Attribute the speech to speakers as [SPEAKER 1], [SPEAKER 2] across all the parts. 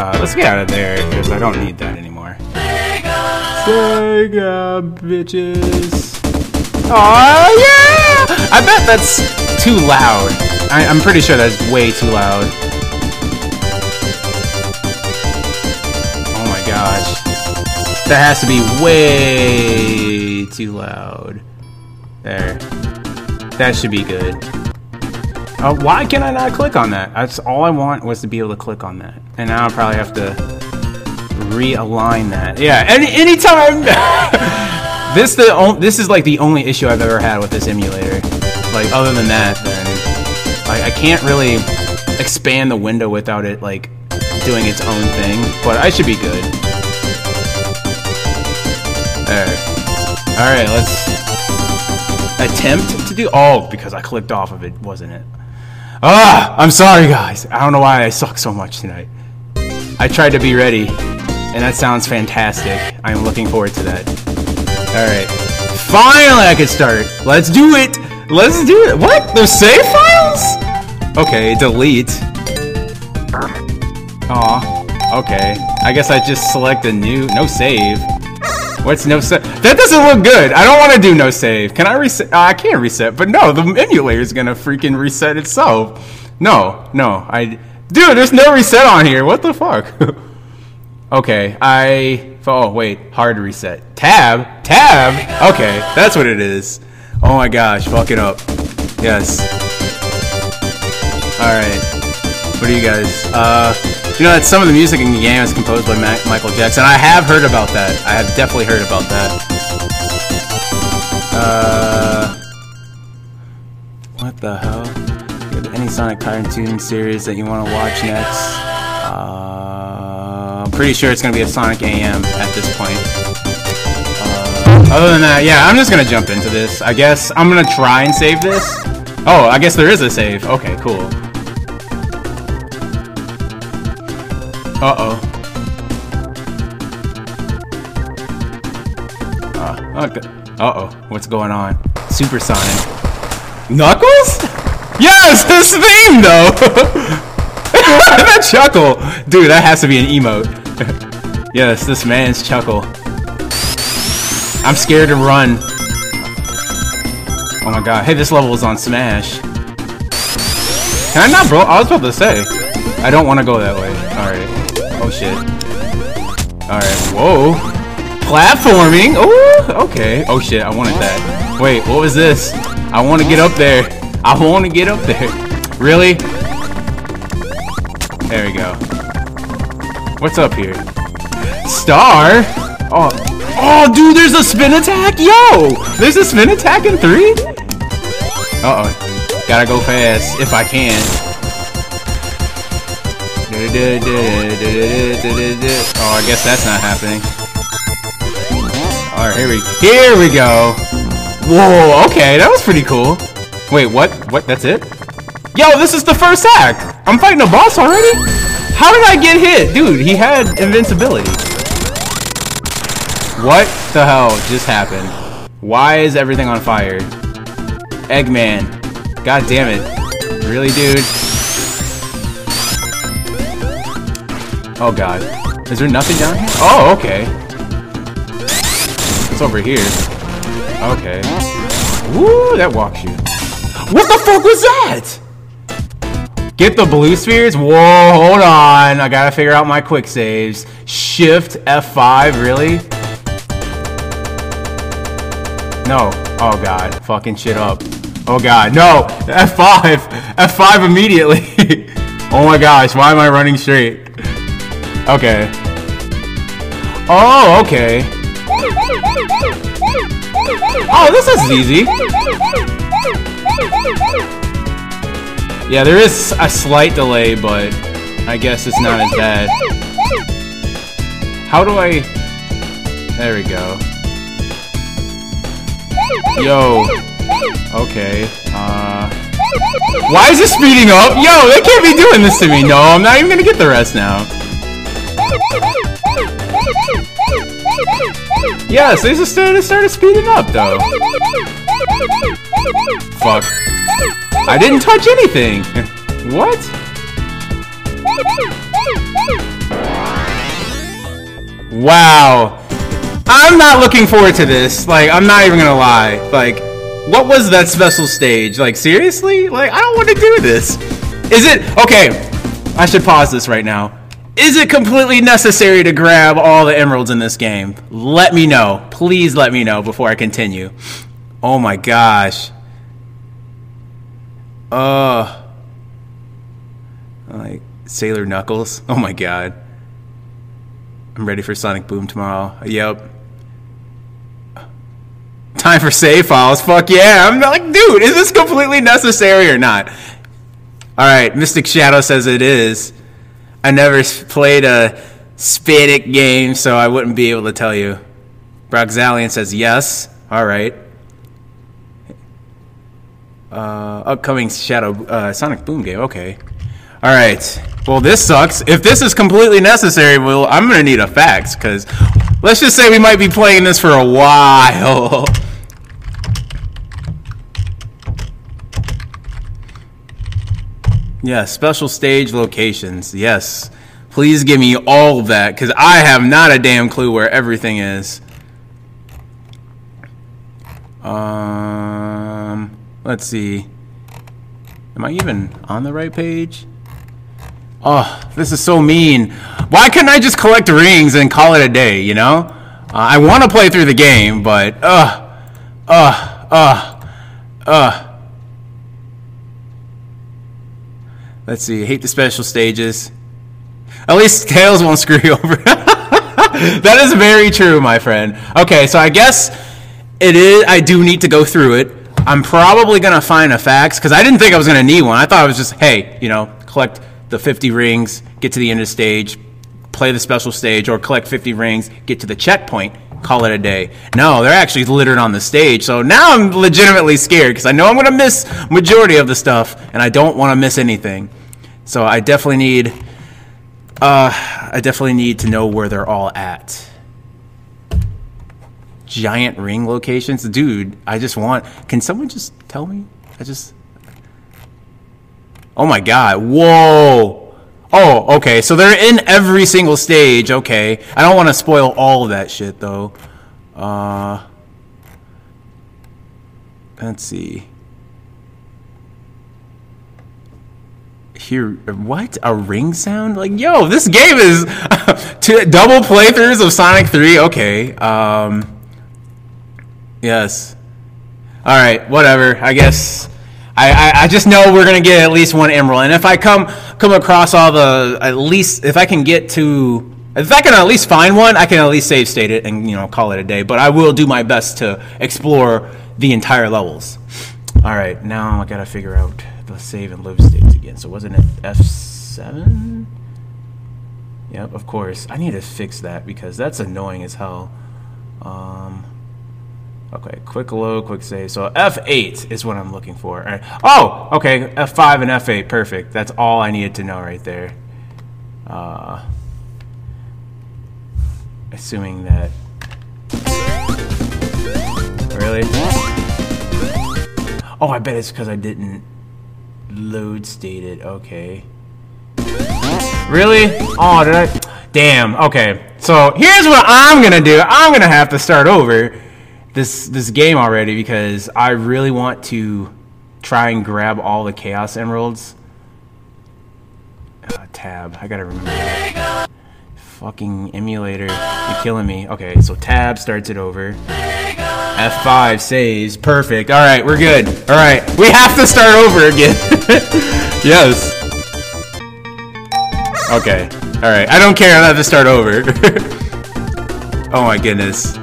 [SPEAKER 1] Uh, let's get out of there because I don't need that anymore. Sega bitches. Oh yeah! I bet that's too loud. I, I'm pretty sure that's way too loud. Oh my gosh. That has to be way too loud. There. That should be good. Uh, why can I not click on that? That's all I want was to be able to click on that. And now I'll probably have to realign that. Yeah, any anytime. this the this is like the only issue I've ever had with this emulator. Like other than that, then like I can't really expand the window without it like doing its own thing. But I should be good. There. All right, let's attempt to do. Oh, because I clicked off of it, wasn't it? Ah, I'm sorry, guys. I don't know why I suck so much tonight. I tried to be ready, and that sounds fantastic. I'm looking forward to that. Alright. Finally I can start. Let's do it! Let's do it! What? There's save files? Okay, delete. Aw. Okay. I guess I just select a new... No save. What's no save? That doesn't look good. I don't want to do no save. Can I reset? Uh, I can't reset, but no, the emulator is gonna freaking reset itself. No, no, I, dude, there's no reset on here. What the fuck? okay, I, oh wait, hard reset. Tab, tab. Okay, that's what it is. Oh my gosh, fuck it up. Yes. All right. What do you guys? Uh. You know that some of the music in the game is composed by Michael Jackson. I have heard about that. I have definitely heard about that. Uh, what the hell? Sonic cartoon series that you want to watch next? Uh, I'm pretty sure it's gonna be a Sonic AM at this point. Uh, other than that, yeah, I'm just gonna jump into this. I guess I'm gonna try and save this. Oh, I guess there is a save. Okay, cool. Uh-oh. Uh, okay. Uh-oh. What's going on? Supersonic. Knuckles? Yes! His theme, though! that chuckle! Dude, that has to be an emote. yes, this man's chuckle. I'm scared to run. Oh my god. Hey, this level is on Smash. Can I not, bro? I was about to say. I don't want to go that way. Alright. Oh shit. Alright, whoa. Platforming! Oh, okay. Oh shit, I wanted that. Wait, what was this? I want to get up there. I want to get up there. Really? There we go. What's up here? Star? Oh, oh, dude, there's a spin attack? Yo! There's a spin attack in 3? Uh-oh. Gotta go fast, if I can. Oh, I guess that's not happening. Alright, here we here we go. Whoa, okay, that was pretty cool. Wait, what? What? That's it? Yo, this is the first act! I'm fighting a boss already? How did I get hit? Dude, he had invincibility. What the hell just happened? Why is everything on fire? Eggman. God damn it. Really, dude? Oh god. Is there nothing down here? Oh, okay. It's over here. Okay. Woo, that walks you. What the fuck was that? Get the blue spheres? Whoa, hold on. I gotta figure out my quick saves. Shift F5, really? No. Oh god. Fucking shit up. Oh god. No! F5! F5 immediately! oh my gosh, why am I running straight? Okay. Oh, okay. Oh, this is easy. Yeah, there is a slight delay, but I guess it's not as bad. How do I... There we go. Yo. Okay. Uh... Why is it speeding up? Yo, they can't be doing this to me. No, I'm not even gonna get the rest now. Yes, they just started, started speeding up, though. Fuck. I didn't touch anything. what? Wow. I'm not looking forward to this. Like, I'm not even gonna lie. Like, what was that special stage? Like, seriously? Like, I don't want to do this. Is it okay? I should pause this right now. Is it completely necessary to grab all the emeralds in this game? Let me know. Please let me know before I continue. Oh my gosh. Uh like Sailor Knuckles. Oh my god. I'm ready for Sonic Boom tomorrow. Yep. Time for save files. Fuck yeah. I'm like, dude, is this completely necessary or not? Alright, Mystic Shadow says it is. I never played a Spadic game, so I wouldn't be able to tell you. Broxalian says yes. Alright. Uh, upcoming Shadow uh, Sonic Boom game. Okay. All right. Well, this sucks. If this is completely necessary, well, I'm gonna need a fax because let's just say we might be playing this for a while. yeah, special stage locations. Yes. Please give me all of that because I have not a damn clue where everything is. Um, let's see. Am I even on the right page? Oh, this is so mean. Why couldn't I just collect rings and call it a day, you know? Uh, I want to play through the game, but, uh, uh, uh, uh. Let's see, hate the special stages. At least Tails won't screw you over. that is very true, my friend. Okay, so I guess it is, I do need to go through it. I'm probably going to find a fax, because I didn't think I was going to need one. I thought it was just, hey, you know, collect the 50 rings, get to the end of the stage, play the special stage, or collect 50 rings, get to the checkpoint, call it a day. No, they're actually littered on the stage. So now I'm legitimately scared because I know I'm going to miss majority of the stuff, and I don't want to miss anything. So I definitely need, uh, I definitely need to know where they're all at. Giant ring locations, dude. I just want. Can someone just tell me? I just. Oh my god. Whoa. Oh, okay. So they're in every single stage. Okay. I don't want to spoil all of that shit though. Uh Let's see. Here, what? A ring sound? Like, yo, this game is two, double playthroughs of Sonic 3. Okay. Um Yes. All right, whatever. I guess I, I, I, just know we're gonna get at least one emerald, and if I come come across all the at least if I can get to if I can at least find one, I can at least save state it and you know call it a day. But I will do my best to explore the entire levels. All right, now I gotta figure out the save and live states again. So wasn't it F seven? Yep, of course. I need to fix that because that's annoying as hell. Um, Okay, quick load, quick save. So F8 is what I'm looking for. Oh, okay, F5 and F8, perfect. That's all I needed to know right there. Uh, assuming that... Really? Oh, I bet it's because I didn't load state it. Okay. Really? Oh, did I? Damn, okay. So here's what I'm gonna do. I'm gonna have to start over this this game already because I really want to try and grab all the Chaos Emeralds. Uh, tab. I gotta remember that. Fucking emulator. You're killing me. Okay, so tab starts it over. F5 saves. Perfect. Alright, we're good. Alright, we have to start over again. yes. Okay. Alright, I don't care. I have to start over. oh my goodness.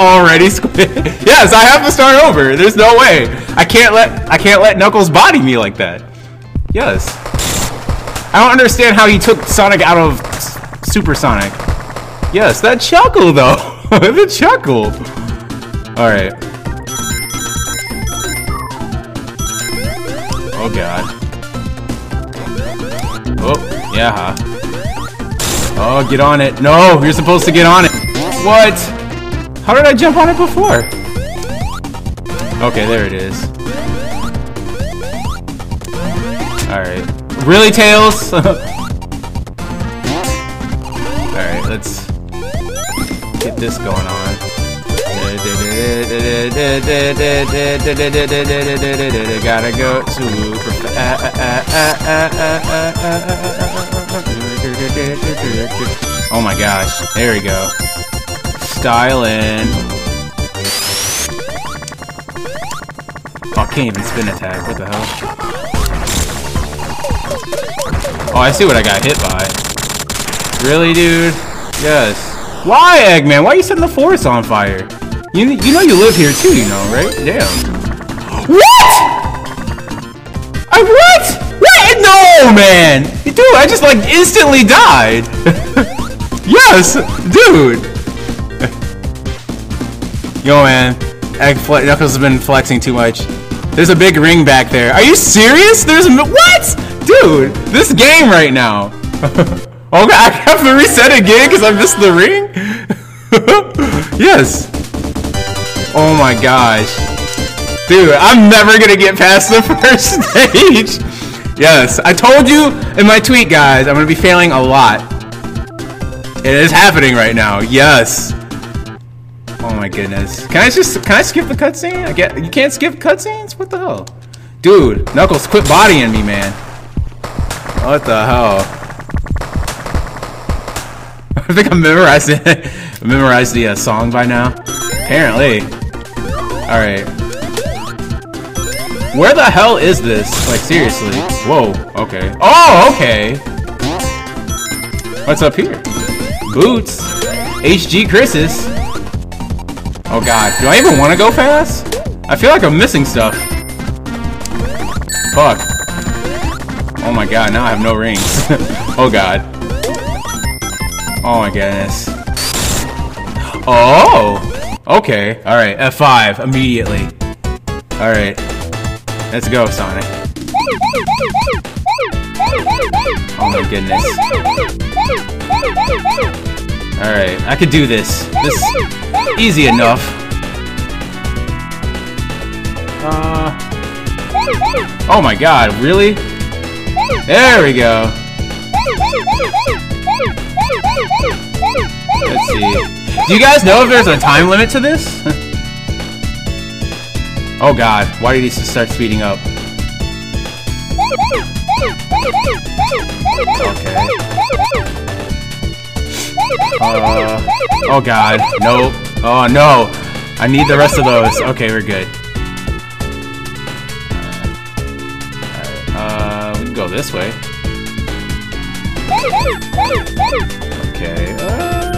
[SPEAKER 1] Already squid. yes, I have to start over. There's no way. I can't let I can't let Knuckles body me like that. Yes. I don't understand how he took Sonic out of Super Sonic. Yes, that chuckle though. the chuckle. All right. Oh god. Oh, yeah. Oh, get on it. No, you're supposed to get on it. What? How did I jump on it before? Okay, there it is. Alright. Really, Tails? Alright, let's get this going on. Gotta go super fast. Oh my gosh, there we go. Style in. Oh, I can't even spin attack. What the hell? Oh, I see what I got hit by. Really, dude? Yes. Why, Eggman? Why are you setting the forest on fire? You, you know you live here too, you know, right? Damn. What? I what? What? No, man! Dude, I just like instantly died. yes, dude. Yo, man. Knuckles has been flexing too much. There's a big ring back there. Are you serious? There's a what? Dude, this game right now. oh, I have to reset again because I missed the ring? yes. Oh my gosh. Dude, I'm never gonna get past the first stage. Yes, I told you in my tweet, guys, I'm gonna be failing a lot. It is happening right now. Yes. Oh my goodness. Can I just can I skip the cutscene? I get you can't skip cutscenes? What the hell? Dude, Knuckles, quit bodying me, man. What the hell? I think I memorized memorized the uh, song by now. Apparently. Alright. Where the hell is this? Like, seriously. Whoa, okay. Oh, okay! What's up here? Boots. HG Chris's. Oh god, do I even want to go fast? I feel like I'm missing stuff. Fuck. Oh my god, now I have no rings. oh god. Oh my goodness. Oh! Okay, alright, F5, immediately. Alright. Let's go, Sonic. Oh my goodness. Alright, I could do this. This easy enough. Uh Oh my god, really? There we go. Let's see. Do you guys know if there's a time limit to this? oh god, why did he start speeding up? Okay. Uh, oh god, nope. Oh no, I need the rest of those. Okay, we're good. uh, we can go this way. Okay. Uh...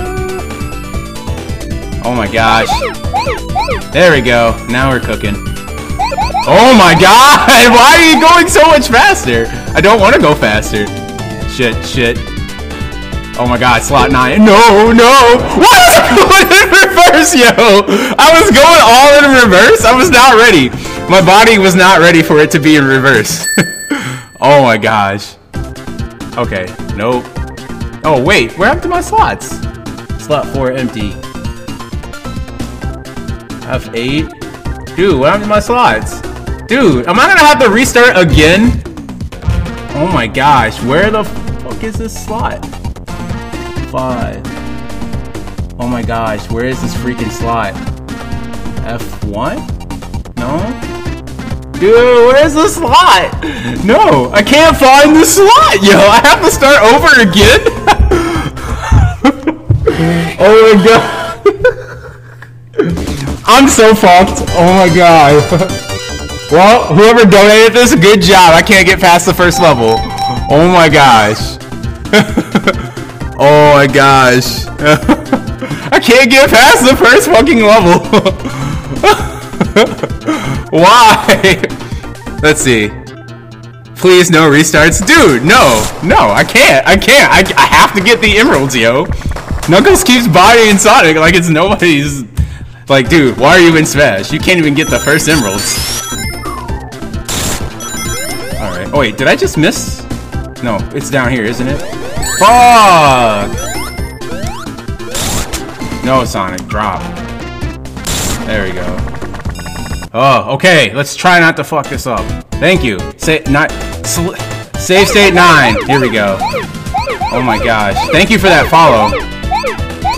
[SPEAKER 1] Oh my gosh. There we go. Now we're cooking. Oh my god! Why are you going so much faster? I don't want to go faster. Shit, shit. Oh my god, slot 9. No, no! What is going in reverse, yo? I was going all in reverse? I was not ready. My body was not ready for it to be in reverse. oh my gosh. Okay, nope. Oh wait, where happened to my slots? Slot 4 empty. F8? Dude, what happened to my slots? Dude, am I gonna have to restart again? Oh my gosh, where the fuck is this slot? Five. Oh my gosh, where is this freaking slot? F1? No? Dude, where's the slot? No, I can't find the slot, yo! I have to start over again? oh my god. I'm so fucked. Oh my god. well, whoever donated this, good job. I can't get past the first level. Oh my gosh. Oh my gosh. I can't get past the first fucking level. Why? Let's see. Please, no restarts. Dude, no. No, I can't. I can't. I, I have to get the emeralds, yo. Knuckles keeps bodying Sonic like it's nobody's... Like, dude, why are you in Smash? You can't even get the first emeralds. Alright. Oh, wait, did I just miss? No, it's down here, isn't it? Fuck! No, Sonic, drop. There we go. Oh, okay. Let's try not to fuck this up. Thank you. Say not. Save state 9. Here we go. Oh my gosh. Thank you for that follow.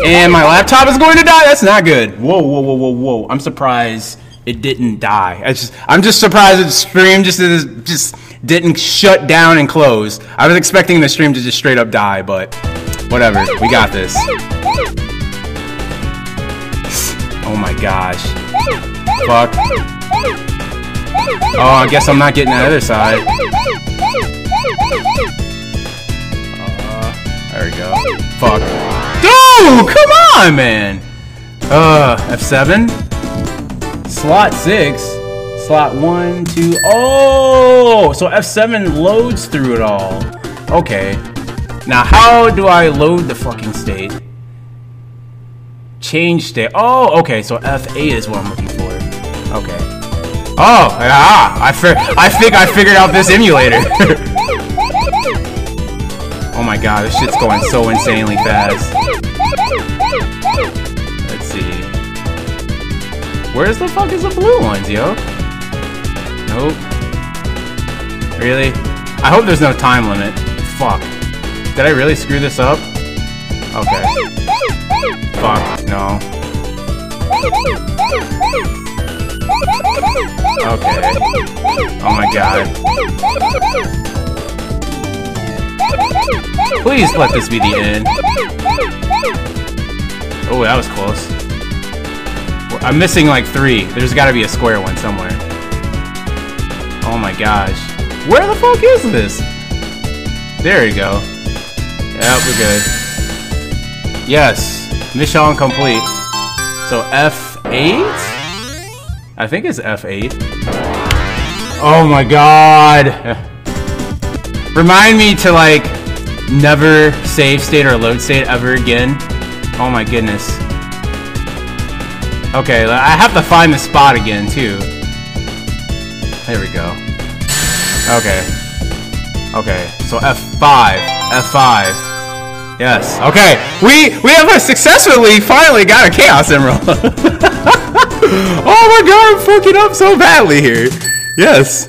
[SPEAKER 1] And my laptop is going to die? That's not good. Whoa, whoa, whoa, whoa, whoa. I'm surprised it didn't die. I just, I'm just surprised it stream just, just didn't shut down and close. I was expecting the stream to just straight up die, but whatever. We got this. Oh my gosh. Fuck. Oh, I guess I'm not getting the other side. Uh, there we go. Fuck. Dude, come on, man! Uh, F7? Slot 6? Slot 1, 2, oh! So F7 loads through it all. Okay. Now, how do I load the fucking state? Change state. Oh, okay, so F8 is what I'm looking for. Okay. Oh, ah, I, I think I figured out this emulator. oh my god, this shit's going so insanely fast. Let's see. Where's the fuck is the blue ones, yo? Nope. Really? I hope there's no time limit. Fuck. Did I really screw this up? Okay. Fuck, no. Okay. Oh my god. Please let this be the end. Oh, that was close. I'm missing like three. There's gotta be a square one somewhere. Oh my gosh. Where the fuck is this? There you go. Yep, we're good. Yes. Mission complete. So F8? I think it's F8. Oh my god! Remind me to like never save state or load state ever again. Oh my goodness. Okay, I have to find the spot again too. There we go. Okay. Okay, so F5. F5. Yes. Okay, we we have successfully finally got a Chaos Emerald. oh my god, I'm fucking up so badly here. Yes.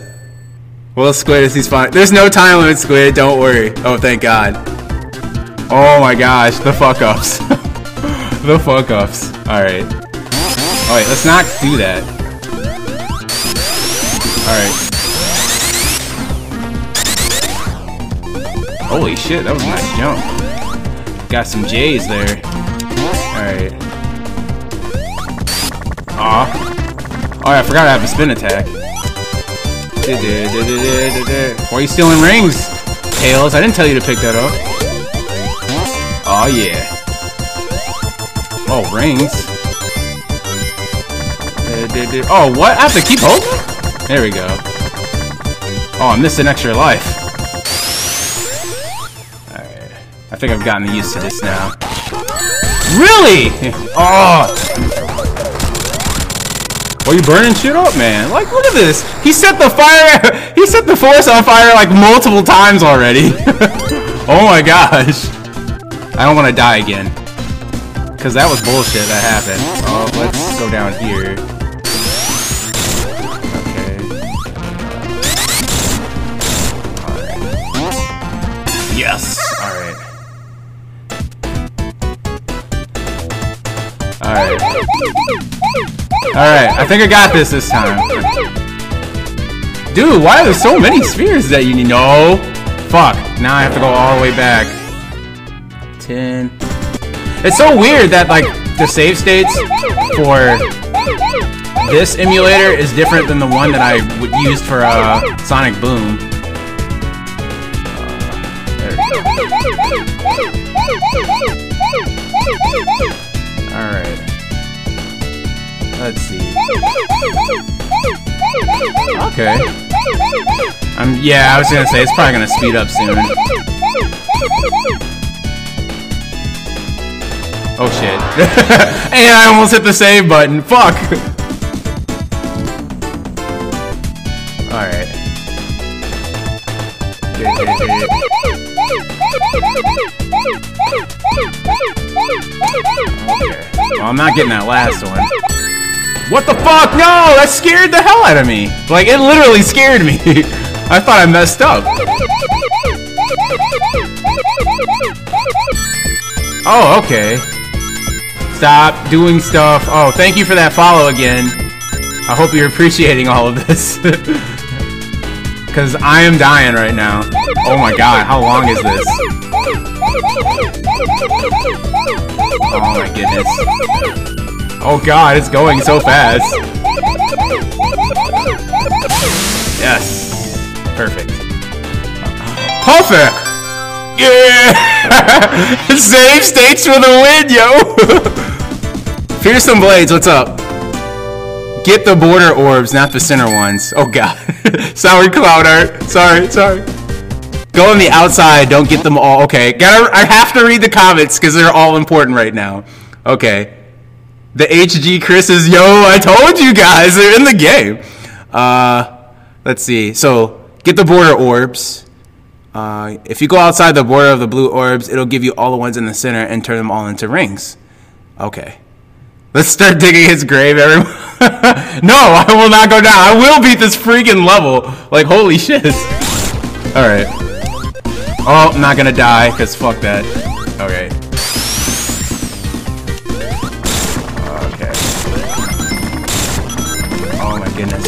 [SPEAKER 1] Well, Squid he's fine. There's no time limit, Squid. Don't worry. Oh, thank God. Oh my gosh, the fuck ups. the fuck ups. Alright. Alright, let's not do that. Alright. Holy shit, that was a nice jump. Got some J's there. Alright. Aw. Oh, I forgot I have a spin attack. Why are you stealing rings? Tails, I didn't tell you to pick that up. Oh yeah. Oh, rings. Oh, what? I have to keep holding? There we go. Oh, I missed an extra life. Alright. I think I've gotten used to this now. Really? Oh! Are you burning shit up, man? Like, look at this. He set the fire. He set the force on fire like multiple times already. oh my gosh. I don't want to die again. Because that was bullshit that happened. Oh, let's go down here. Alright. Alright. I think I got this this time. Dude, why are there so many spheres that you need? No! Fuck. Now I have to go all the way back. 10. It's so weird that, like, the save states for this emulator is different than the one that I would used for uh, Sonic Boom. Uh, Alright. Let's see. Okay. Um, yeah, I was gonna say, it's probably gonna speed up soon. Oh shit. and I almost hit the save button. Fuck! Alright. Well, I'm not getting that last one. What the fuck? No! That scared the hell out of me! Like, it literally scared me! I thought I messed up. Oh, okay. Stop doing stuff. Oh, thank you for that follow again. I hope you're appreciating all of this. Because I am dying right now. Oh my god, how long is this? Oh my goodness. Oh god, it's going so fast. Yes. Perfect. Perfect! Yeah! Save states for the win, yo! Fearsome Blades, what's up? Get the border orbs, not the center ones. Oh god. sorry, Cloud Art. Sorry, sorry. Go on the outside, don't get them all. Okay, gotta, I have to read the comments because they're all important right now. Okay. The HG Chris is, yo, I told you guys, they're in the game. Uh, let's see. So, get the border orbs. Uh, if you go outside the border of the blue orbs, it'll give you all the ones in the center and turn them all into rings. Okay. Let's start digging his grave, everyone. no, I will not go down. I will beat this freaking level. Like, holy shit. Alright. Oh, I'm not gonna die, because fuck that. Okay. Okay. Oh my goodness.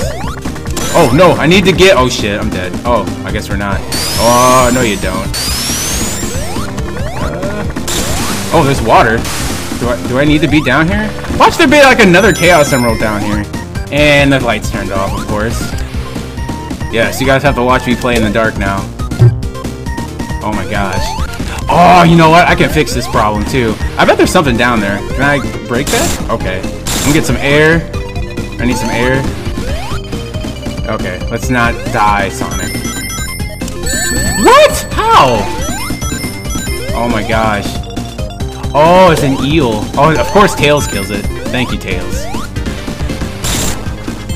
[SPEAKER 1] Oh no, I need to get- oh shit, I'm dead. Oh, I guess we're not. Oh, no you don't. Uh, oh, there's water. Do I, do I need to be down here? Watch there be like another Chaos Emerald down here. And the lights turned off, of course. Yes, you guys have to watch me play in the dark now. Oh my gosh. Oh, you know what? I can fix this problem too. I bet there's something down there. Can I break that? Okay. I'm gonna get some air. I need some air. Okay, let's not die, Sonic. What? How? Oh my gosh. Oh, it's an eel. Oh, of course Tails kills it. Thank you, Tails.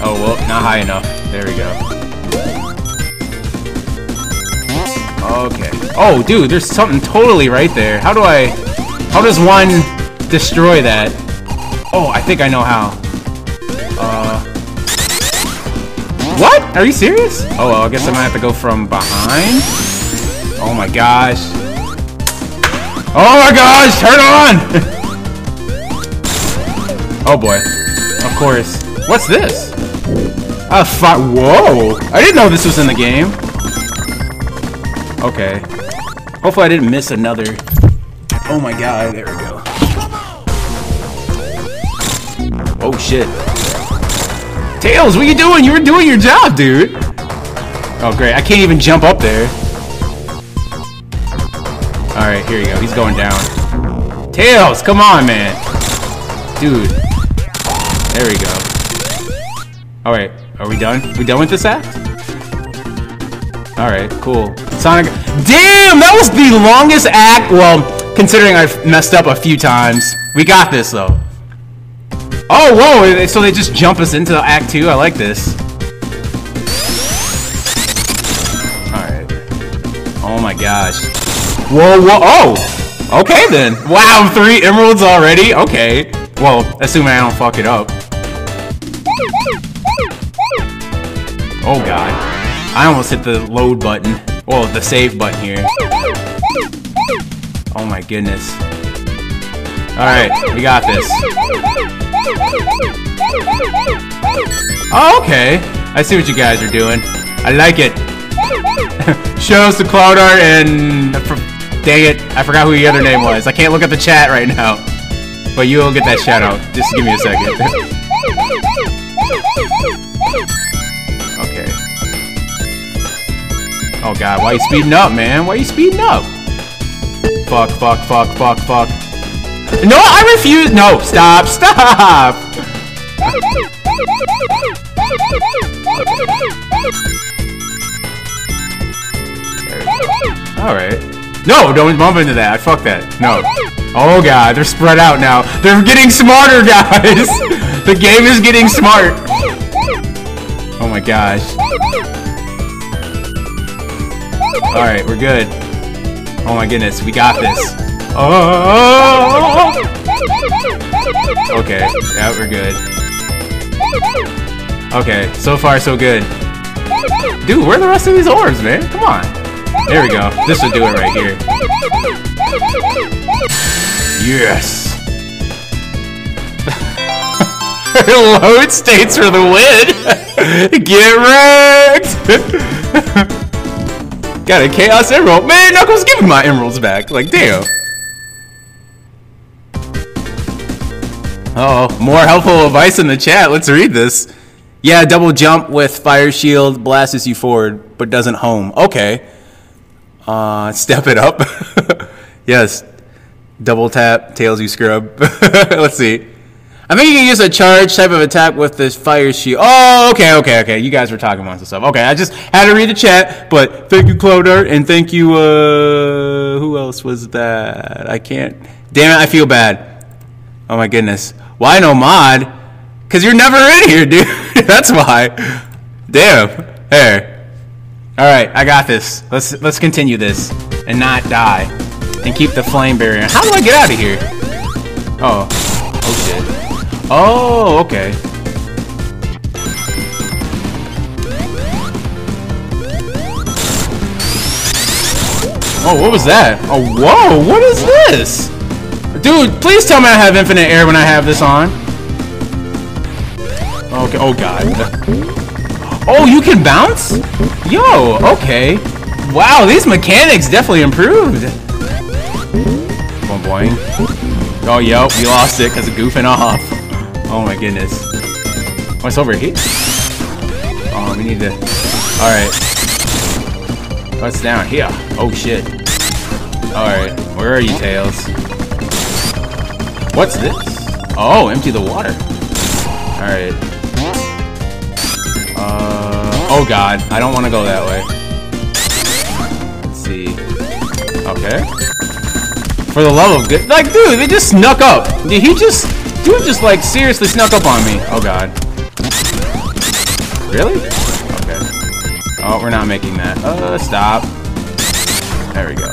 [SPEAKER 1] Oh, well, not high enough. There we go. Okay. Oh, dude, there's something totally right there. How do I... How does one destroy that? Oh, I think I know how. Uh... What? Are you serious? Oh, well, I guess I might have to go from behind. Oh my gosh. Oh my gosh, turn on! oh boy. Of course. What's this? A fi- Whoa! I didn't know this was in the game. Okay. Hopefully I didn't miss another. Oh my god, there we go. Oh shit. Tails, what are you doing? You were doing your job, dude. Oh great, I can't even jump up there. Alright, here you go. He's going down. Tails, come on, man. Dude. There we go. Alright, are we done? We done with this act? Alright, cool. Sonic. Damn, that was the longest act. Well, considering I've messed up a few times. We got this, though. Oh, whoa, so they just jump us into Act 2? I like this. Alright. Oh my gosh. Whoa, whoa, oh! Okay then. Wow, three emeralds already? Okay. Well, assuming I don't fuck it up. Oh god. I almost hit the load button. Well, the save button here. Oh my goodness. Alright, we got this. Oh, okay. I see what you guys are doing. I like it. Shows the Cloud Art and... Dang it, I forgot who your other name was. I can't look at the chat right now. But you'll get that shout out. Just give me a second. okay. Oh god, why are you speeding up, man? Why are you speeding up? Fuck, fuck, fuck, fuck, fuck. No, I refuse. No, stop, stop. All right. No, don't bump into that. Fuck that. No. Oh god, they're spread out now. They're getting smarter, guys. the game is getting smart. Oh my gosh. All right, we're good. Oh my goodness, we got this. Oh! Okay, yeah, we're good. Okay, so far so good. Dude, where are the rest of these orbs, man? Come on. There we go. This would do it right here. Yes. Load states for the win. Get wrecked. Got a chaos emerald. Man, Knuckles, give me my emeralds back. Like, damn. Oh, more helpful advice in the chat. Let's read this. Yeah, double jump with fire shield blasts you forward, but doesn't home. Okay. Uh, step it up. yes. Double tap, tails you scrub. Let's see. I think you can use a charge type of attack with this fire shield. Oh, okay, okay, okay. You guys were talking about some stuff. Okay, I just had to read the chat, but thank you, Cloudart, and thank you, uh, who else was that? I can't. Damn it, I feel bad. Oh my goodness. Why no mod? Cause you're never in here, dude. That's why. Damn. Here. All right, I got this. Let's let's continue this and not die, and keep the flame barrier. How do I get out of here? Oh. Oh shit. Oh, okay. Oh, what was that? Oh, whoa, what is this? Dude, please tell me I have infinite air when I have this on. Okay, oh god. Oh, you can bounce? Yo, okay. Wow, these mechanics definitely improved. Boing boing. Oh, yep, we lost it because of goofing off. Oh my goodness. What's over here? Oh, we need to... Alright. What's down here? Oh shit. Alright, where are you, Tails? What's this? Oh, empty the water. Alright. Uh, oh god, I don't want to go that way. Let's see. Okay. For the love of good, like, dude, they just snuck up. Did he just Dude just like seriously snuck up on me. Oh god. Really? Okay. Oh, we're not making that. Uh, stop. There we go.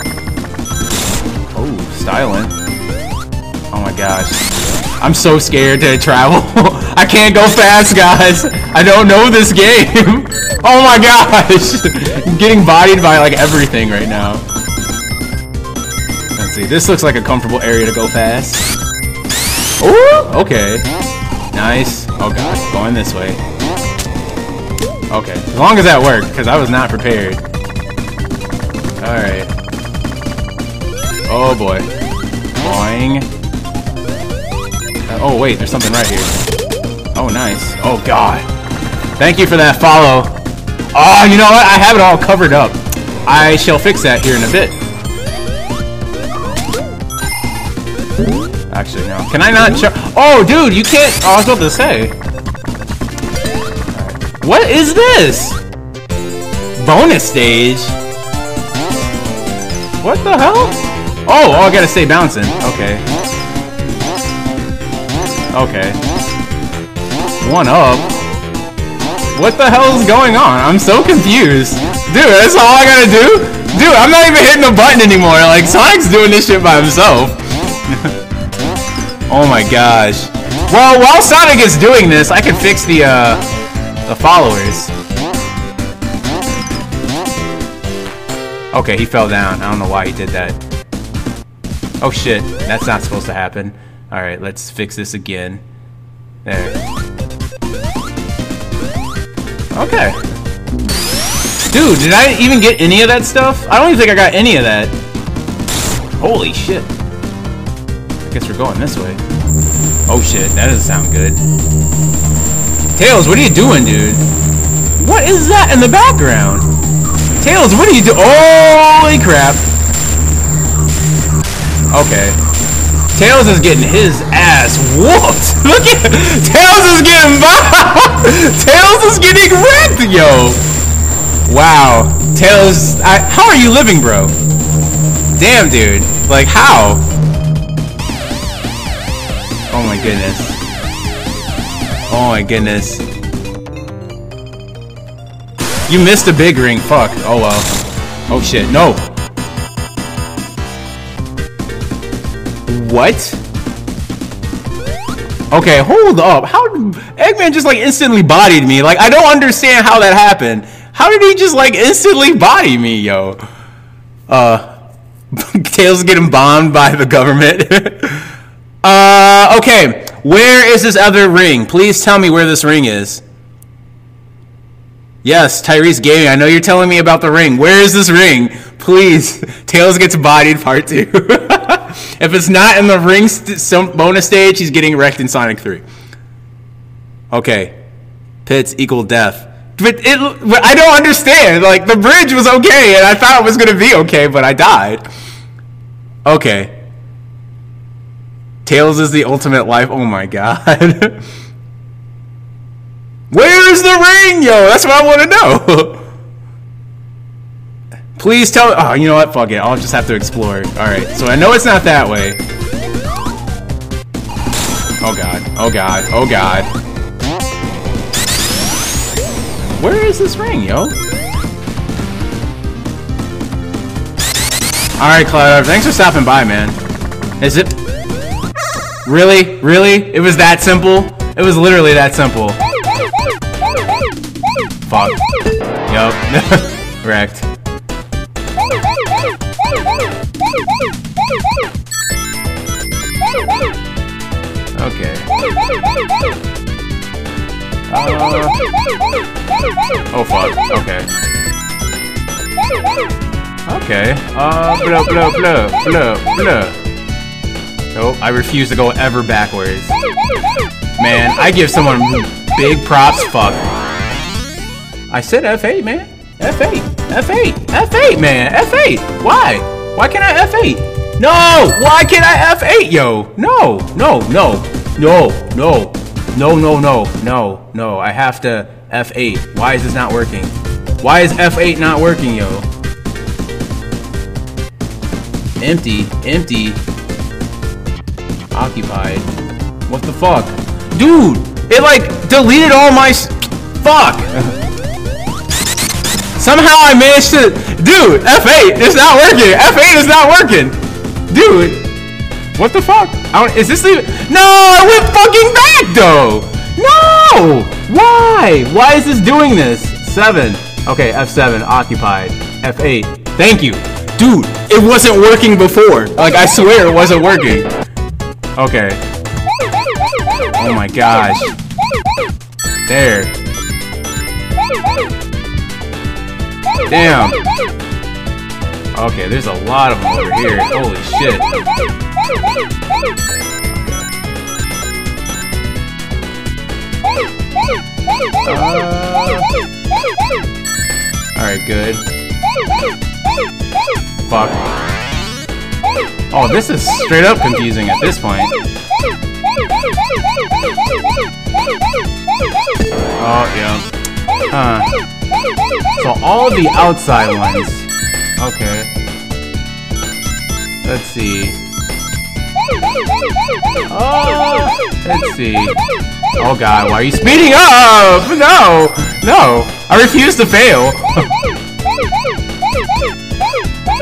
[SPEAKER 1] Oh, styling. Oh my gosh. I'm so scared to travel. I can't go fast, guys. I don't know this game. oh my gosh. I'm getting bodied by like everything right now. Let's see. This looks like a comfortable area to go fast. Ooh, okay. Nice. Oh god, going this way. Okay, as long as that worked, because I was not prepared. Alright. Oh boy. Boing. Oh wait, there's something right here. Oh nice. Oh god. Thank you for that follow. Oh, you know what? I have it all covered up. I shall fix that here in a bit. Actually, no. Can I not Oh, dude, you can't- Oh, I was about to say. What is this? Bonus stage? What the hell? Oh, oh, I gotta stay bouncing. Okay. Okay. One up. What the hell is going on? I'm so confused. Dude, that's all I gotta do? Dude, I'm not even hitting the button anymore. Like, Sonic's doing this shit by himself. Oh my gosh. Well, while Sonic is doing this, I can fix the, uh, the followers. Okay, he fell down. I don't know why he did that. Oh shit, that's not supposed to happen. Alright, let's fix this again. There. Okay. Dude, did I even get any of that stuff? I don't even think I got any of that. Holy shit. I guess we're going this way. Oh shit, that doesn't sound good. Tails, what are you doing, dude? What is that in the background? Tails, what are you doing? Holy crap. Okay. Tails is getting his ass whooped. Look at Tails is getting Tails is getting wrecked, yo. Wow. Tails, I, how are you living, bro? Damn, dude. Like, how? Oh my goodness. Oh my goodness. You missed a big ring. Fuck. Oh well. Oh shit. No. What? Okay, hold up. How Eggman just like instantly bodied me? Like I don't understand how that happened. How did he just like instantly body me, yo? Uh, Tails getting bombed by the government. uh, okay. Where is this other ring? Please tell me where this ring is. Yes, Tyrese Gaming. I know you're telling me about the ring. Where is this ring? Please. Tails gets bodied part two. If it's not in the ring st- some bonus stage, he's getting wrecked in Sonic 3. Okay. Pits equal death. But it, but I don't understand. Like the bridge was okay, and I thought it was gonna be okay, but I died. Okay. Tails is the ultimate life. Oh my god. Where is the ring, yo? That's what I want to know. Please tell. Oh, you know what? Fuck it. I'll just have to explore. All right. So I know it's not that way. Oh god. Oh god. Oh god. Where is this ring, yo? All right, Cloud. Thanks for stopping by, man. Is it? Really? Really? It was that simple? It was literally that simple. Fuck. Yup. Wrecked. Okay. Uh, oh fuck. Okay. Okay. Uh, blah blah blah blah blah. Nope, I refuse to go ever backwards. Man, I give someone big props. Fuck. I said F8, man. F8. F8. F8, man. F8. Why? Why can't I F8? No! Why can't I F8, yo? No, no, no, no, no, no, no, no, no, no. I have to F8. Why is this not working? Why is F8 not working, yo? Empty, empty. Occupied. What the fuck? Dude! It like deleted all my fuck! Somehow I managed to, dude, F8 it's not working. F8 is not working. Dude, what the fuck? is this even, no, I went fucking back though. No, why? Why is this doing this? Seven, okay, F7, occupied. F8, thank you. Dude, it wasn't working before. Like, I swear it wasn't working. Okay. Oh my gosh. There. Damn. Okay, there's a lot of them over here. Holy shit. Uh, Alright, good. Fuck. Oh, this is straight up confusing at this point. Oh, yeah. Huh. So all the outside ones. Okay. Let's see. Oh, let's see. Oh god, why are you speeding up? No, no, I refuse to fail.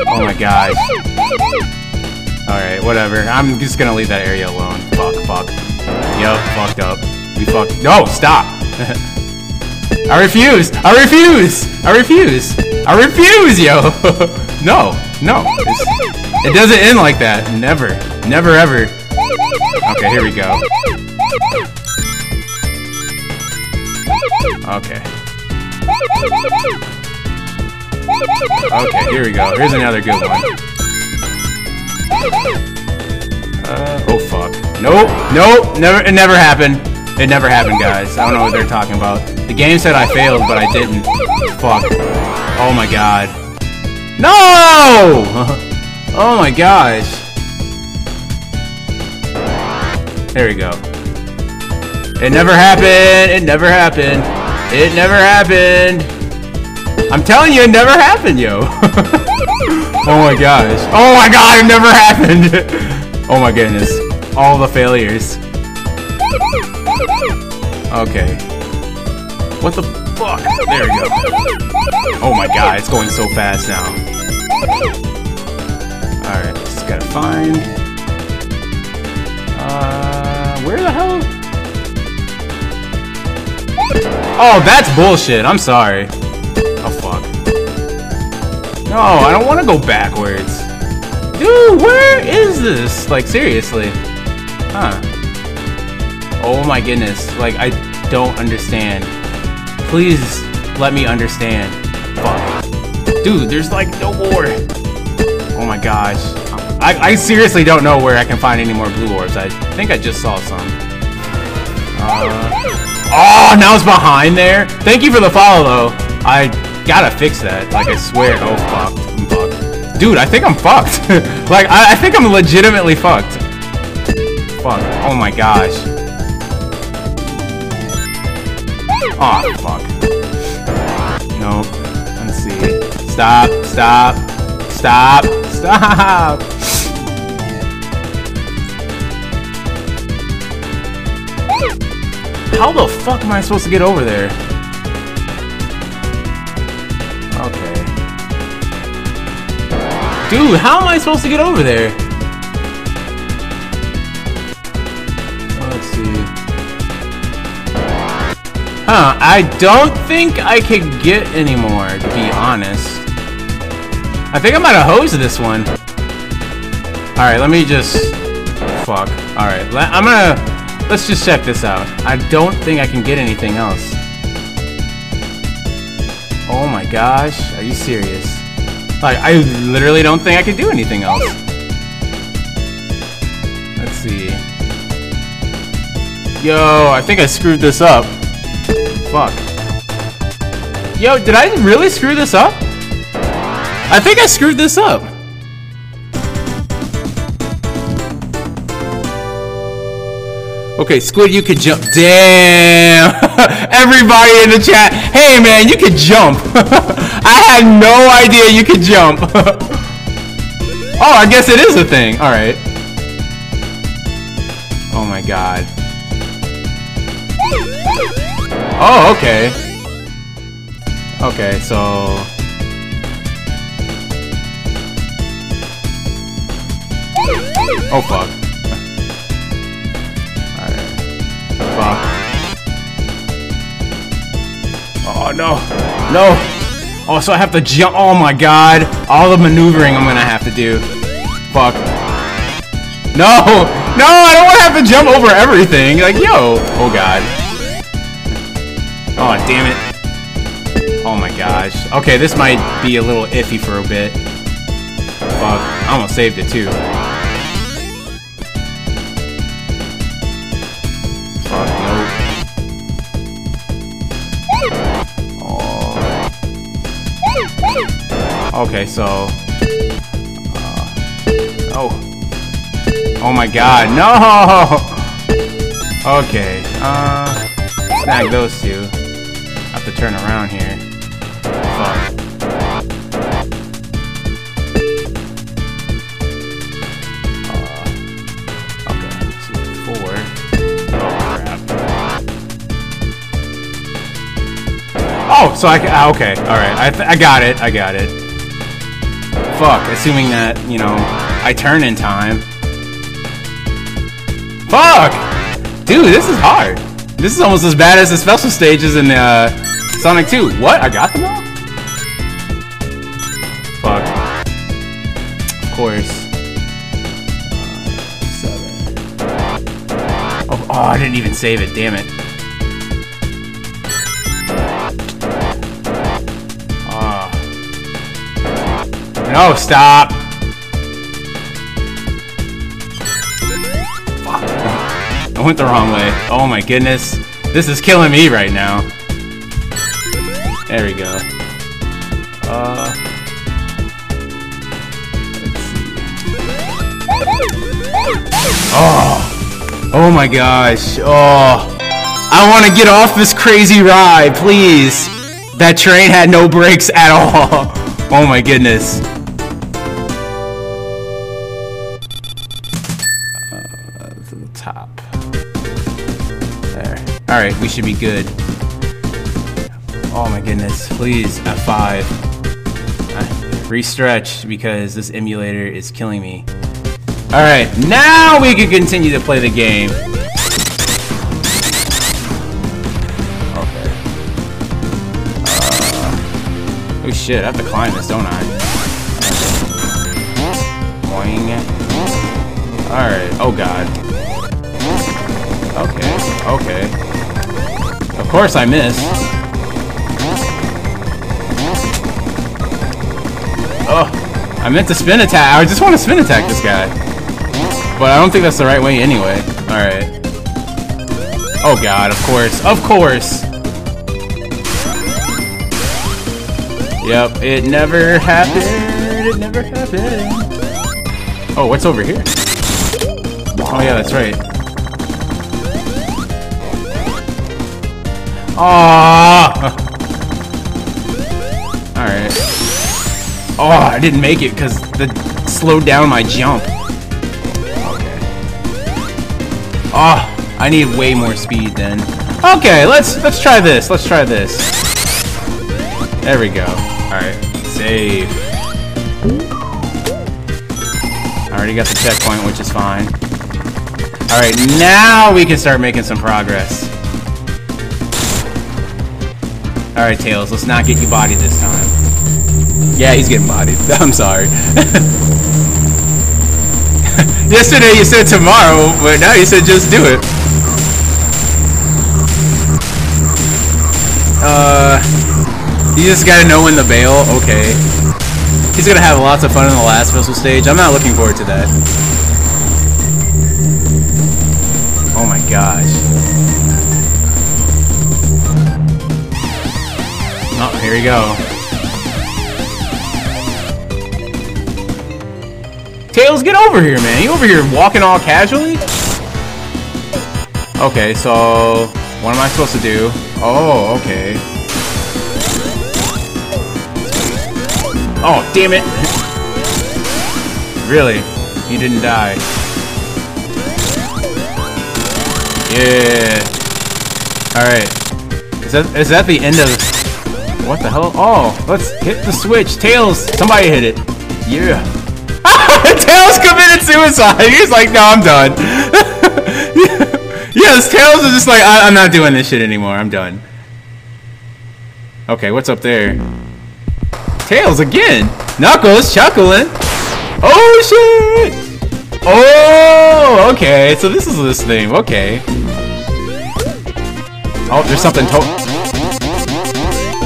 [SPEAKER 1] oh my gosh. Alright, whatever. I'm just gonna leave that area alone. Fuck, fuck. Yup, fucked up. We fucked- No, stop! I refuse! I refuse! I refuse! I refuse, yo! no, no. It's, it doesn't end like that. Never. Never ever. Okay, here we go. Okay. Okay, here we go. Here's another good one. Uh, oh fuck. Nope, nope, never, it never happened. It never happened, guys. I don't know what they're talking about. The game said I failed, but I didn't. Fuck. Oh my god. No! oh my gosh. There we go. It never happened. It never happened. It never happened. I'm telling you, it never happened, yo. oh my gosh. Oh my god, it never happened. oh my goodness. All the failures. Okay. What the fuck? There we go. Oh my god, it's going so fast now. Alright, just gotta find... Uh, where the hell? Oh, that's bullshit. I'm sorry. Oh, fuck. No, I don't want to go backwards. Dude, where is this? Like, seriously. Huh. Oh my goodness. Like, I don't understand. Please let me understand. Fuck. Dude, there's like no more. Oh my gosh. I, I seriously don't know where I can find any more blue orbs. I think I just saw some. Uh, oh, now it's behind there? Thank you for the follow, though. I gotta fix that. Like, I swear. Oh, fucked. I'm fucked. Dude, I think I'm fucked. like, I, I think I'm legitimately fucked. Fuck. Oh my gosh. Oh, fuck. Nope. Let's see. Stop, stop, stop, stop! How the fuck am I supposed to get over there? Okay. Dude, how am I supposed to get over there? Huh, I don't think I can get anymore, to be honest. I think I might have hosed this one. Alright, let me just... Fuck. Alright, I'm gonna... Let's just check this out. I don't think I can get anything else. Oh my gosh, are you serious? Like, I literally don't think I can do anything else. Let's see. Yo, I think I screwed this up. Fuck. Yo, did I really screw this up? I think I screwed this up. Okay, Squid, you can jump. Damn! Everybody in the chat, hey man, you could jump. I had no idea you could jump. oh, I guess it is a thing. Alright. Oh my god. Oh, okay. Okay, so... Oh fuck. Fuck. Oh, no. No. Oh, so I have to jump. Oh, my God. All the maneuvering I'm to have to do. Fuck. No. No, I don't want to have to jump over everything. Like, yo. Oh, God. Oh, damn it. Oh, my gosh. Okay, this might be a little iffy for a bit. Fuck. I almost saved it, too. Okay, so... Uh, oh. Oh my god, no! Okay, uh... Snag those two. Turn around here. Fuck. Uh, okay, two, four. Oh, crap. Oh, so I can, ah, okay, alright, I, I got it, I got it. Fuck, assuming that, you know, I turn in time. Fuck! Dude, this is hard. This is almost as bad as the special stages in uh, Sonic 2. What? I got them all? Fuck. Of course. Oh, oh, I didn't even save it. Damn it. Ah. No, stop! Fuck. I went the wrong way. Oh my goodness. This is killing me right now. There we go. Uh... Oh! Oh my gosh. Oh! I want to get off this crazy ride, please! That train had no brakes at all. Oh my goodness. Uh, to the top. There. Alright, we should be good. Oh my goodness. Please, F5. Uh, restretch, because this emulator is killing me. Alright, now we can continue to play the game. Okay. Uh, oh shit, I have to climb this, don't I? Alright, oh god. Okay, okay. Of course I missed. I meant to spin attack. I just want to spin attack this guy. But I don't think that's the right way anyway. Alright. Oh god, of course. Of course! Yep, it never happened. It never happened. Oh, what's over here? Oh yeah, that's right. Ah! Oh, I didn't make it because the slowed down my jump. Okay. Oh, I need way more speed then. Okay, let's let's try this. Let's try this. There we go. Alright, save. I already got the checkpoint, which is fine. Alright, now we can start making some progress. Alright, Tails, let's not get you bodied this time. Yeah, he's getting bodied. I'm sorry. Yesterday you said tomorrow, but now you said just do it. Uh, you just gotta know when the bail. Okay. He's gonna have lots of fun in the last Fizzle stage. I'm not looking forward to that. Oh my gosh. Oh, here we go. Tails, get over here, man. You over here walking all casually? Okay, so what am I supposed to do? Oh, okay. Oh, damn it. Really? He didn't die. Yeah. Alright. Is that is that the end of what the hell? Oh, let's hit the switch. Tails! Somebody hit it. Yeah. Tails committed suicide! He's like, no, I'm done. yes, Tails is just like, I am not doing this shit anymore. I'm done. Okay, what's up there? Tails again! Knuckles chuckling! Oh shit! Oh, okay. So this is this thing. Okay. Oh, there's something to-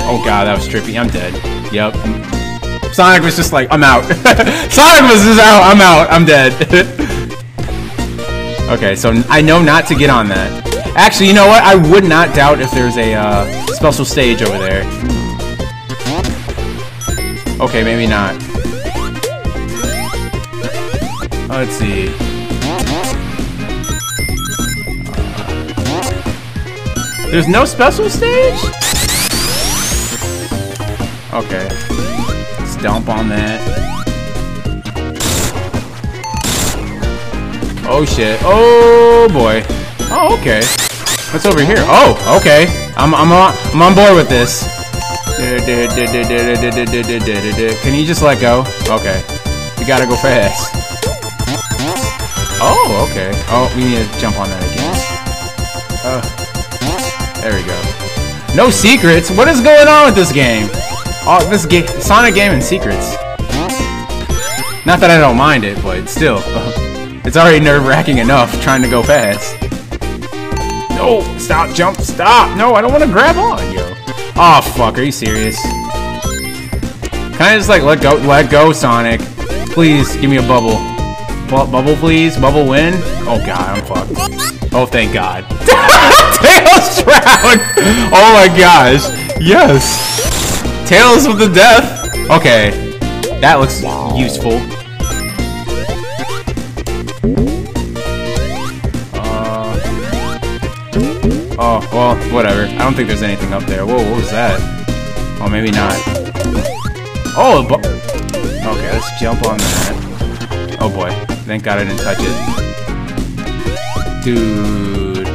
[SPEAKER 1] Oh god, that was trippy. I'm dead. Yep. Sonic was just like, I'm out. Sonic was just out. I'm out. I'm dead. okay, so I know not to get on that. Actually, you know what? I would not doubt if there's a uh, special stage over there. Okay, maybe not. Let's see. There's no special stage? Okay. Dump on that. Oh shit. Oh boy. Oh, okay. What's over here? Oh, okay. I'm I'm on I'm on board with this. Can you just let go? Okay. You gotta go fast. Oh, okay. Oh, we need to jump on that again. Uh, there we go. No secrets? What is going on with this game? Oh, this game, Sonic game and secrets. Not that I don't mind it, but still. it's already nerve-wracking enough trying to go fast. No, stop, jump, stop. No, I don't want to grab on, yo. Oh, fuck, are you serious? Can I just, like, let go, let go, Sonic? Please, give me a bubble. Bu bubble, please? Bubble win? Oh, God, I'm fucked. Oh, thank God. Tails drowned! Oh, my gosh. Yes. Tails with the death. Okay. That looks useful. Uh, oh, well, whatever. I don't think there's anything up there. Whoa, what was that? Oh, maybe not. Oh, okay, let's jump on that. Oh boy, thank God I didn't touch it. Dude.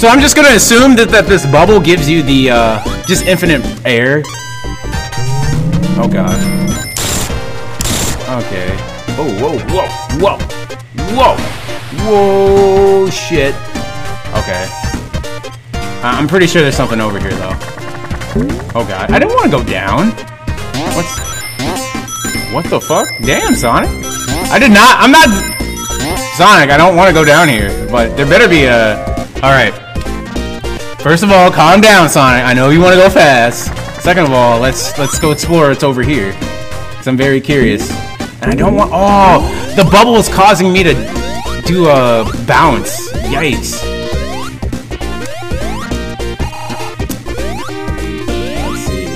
[SPEAKER 1] So I'm just gonna assume that, that this bubble gives you the, uh, just infinite air. Oh god. Okay. Oh, whoa, whoa, whoa, whoa, whoa, shit. Okay. I'm pretty sure there's something over here, though. Oh god. I didn't want to go down. What's... What the fuck? Damn, Sonic. I did not. I'm not. Sonic, I don't want to go down here, but there better be a. All right. First of all, calm down, Sonic. I know you want to go fast. Second of all, let's let's go explore It's over here. Cause I'm very curious, and I don't want. Oh, the bubble is causing me to do a bounce. Yikes. Let's see.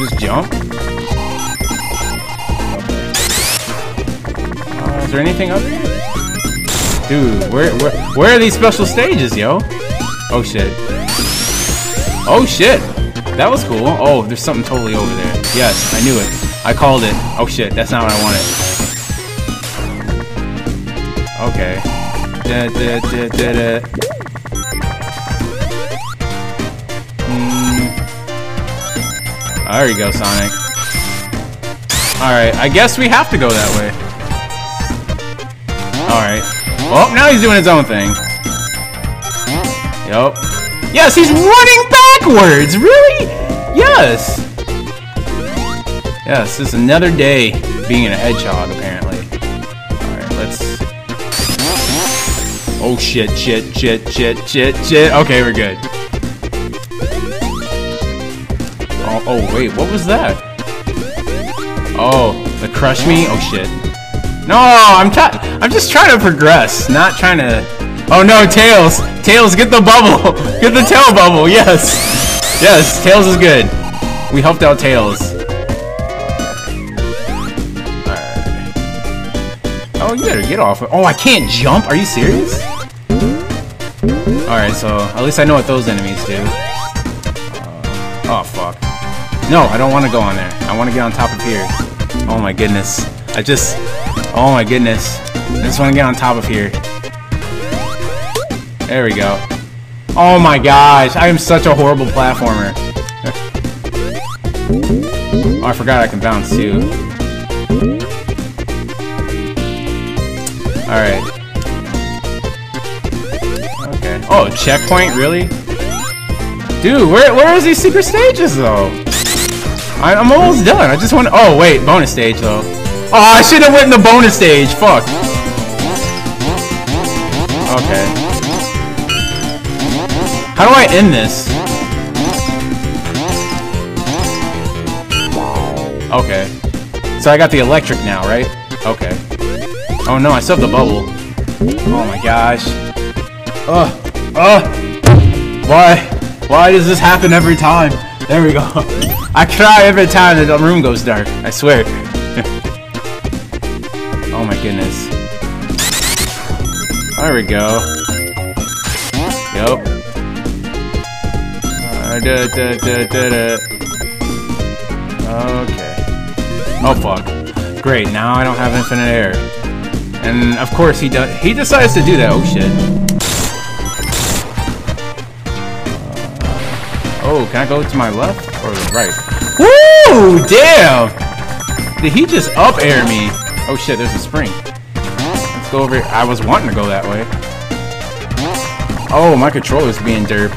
[SPEAKER 1] Just jump. Uh, is there anything up here? Dude, where, where, where are these special stages, yo? Oh shit. Oh shit! That was cool. Oh, there's something totally over there. Yes, I knew it. I called it. Oh shit, that's not what I wanted. Okay. Da, da, da, da, da. Mm. There you go, Sonic. Alright, I guess we have to go that way. Alright. Oh, now he's doing his own thing. Yup. Yes, he's running backwards! Really? Yes! Yes, is another day being a hedgehog, apparently. Alright, let's... Oh shit, shit, shit, shit, shit, shit. Okay, we're good. Oh, oh wait, what was that? Oh, the crush me? Oh shit. No, I'm trying. I'm just trying to progress, not trying to. Oh no, Tails! Tails, get the bubble! Get the tail bubble, yes! Yes, Tails is good. We helped out Tails. Oh, you better get off. Oh, I can't jump? Are you serious? Alright, so at least I know what those enemies do. Uh, oh, fuck. No, I don't want to go on there. I want to get on top of here. Oh my goodness. I just... Oh my goodness. I just want to get on top of here. There we go. Oh my gosh, I am such a horrible platformer. oh, I forgot I can bounce too. Alright. Okay. Oh, checkpoint? Really? Dude, where, where is these secret stages though? I, I'm almost done. I just want. Oh wait, bonus stage though. Oh, I should have went in the bonus stage. Fuck. Okay. How do I end this? Okay. So I got the electric now, right? Okay. Oh no, I still the bubble. Oh my gosh. Ugh. Ugh. Why? Why does this happen every time? There we go. I cry every time the room goes dark. I swear. oh my goodness. There we go. Yup. Uh, da, da, da, da, da. Okay. Oh fuck. Great, now I don't have infinite air. And of course he does. He decides to do that. Oh shit. Uh, oh, can I go to my left or the right? Woo! Damn! Did he just up air me? Oh shit, there's a spring. Let's go over here. I was wanting to go that way. Oh, my controller's being derp.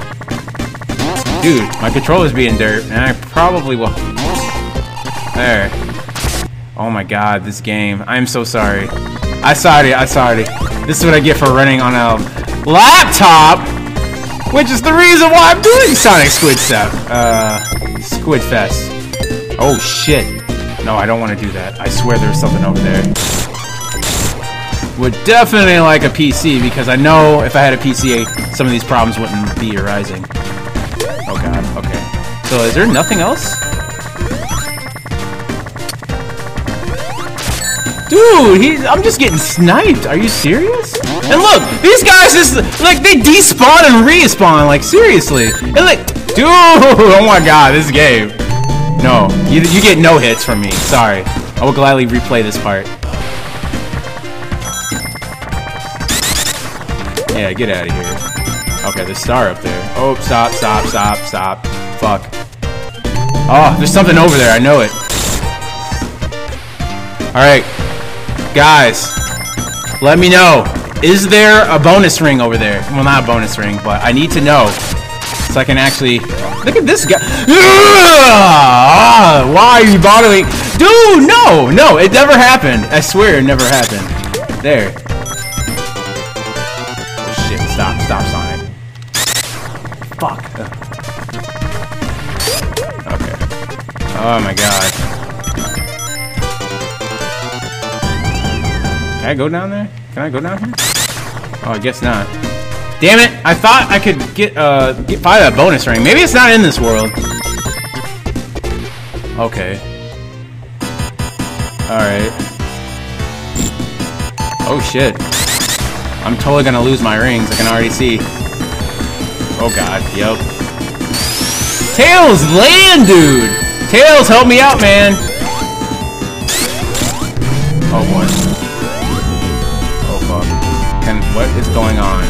[SPEAKER 1] Dude, my controller's being derp, and I probably will. There. Oh my god, this game. I'm so sorry. I sorry, I sorry. This is what I get for running on a laptop, which is the reason why I'm doing Sonic Squid Stuff. Uh, Squid Fest. Oh shit. No, I don't want to do that. I swear there's something over there. Would definitely like a PC because I know if I had a PC, some of these problems wouldn't be arising. Oh god, okay. So is there nothing else? Dude, he's, I'm just getting sniped. Are you serious? And look, these guys just, like, they despawn and respawn. Like, seriously. And like, dude, oh my god, this game. No, you, you get no hits from me. Sorry. I will gladly replay this part. Yeah, get out of here. Okay, there's star up there. Oh, stop, stop, stop, stop. Fuck. Oh, there's something over there. I know it. Alright. Guys, let me know. Is there a bonus ring over there? Well, not a bonus ring, but I need to know so I can actually Look at this guy. Ah, why are you bothering? Dude, no, no, it never happened. I swear it never happened. There. Stop, Sonic. Fuck. Okay. Oh my god. Can I go down there? Can I go down here? Oh, I guess not. Damn it! I thought I could get uh get find that bonus ring. Maybe it's not in this world. Okay. Alright. Oh shit. I'm totally gonna lose my rings, I can already see. Oh god, yep. Tails land, dude! Tails, help me out, man! Oh boy. Oh fuck. Can what is going on?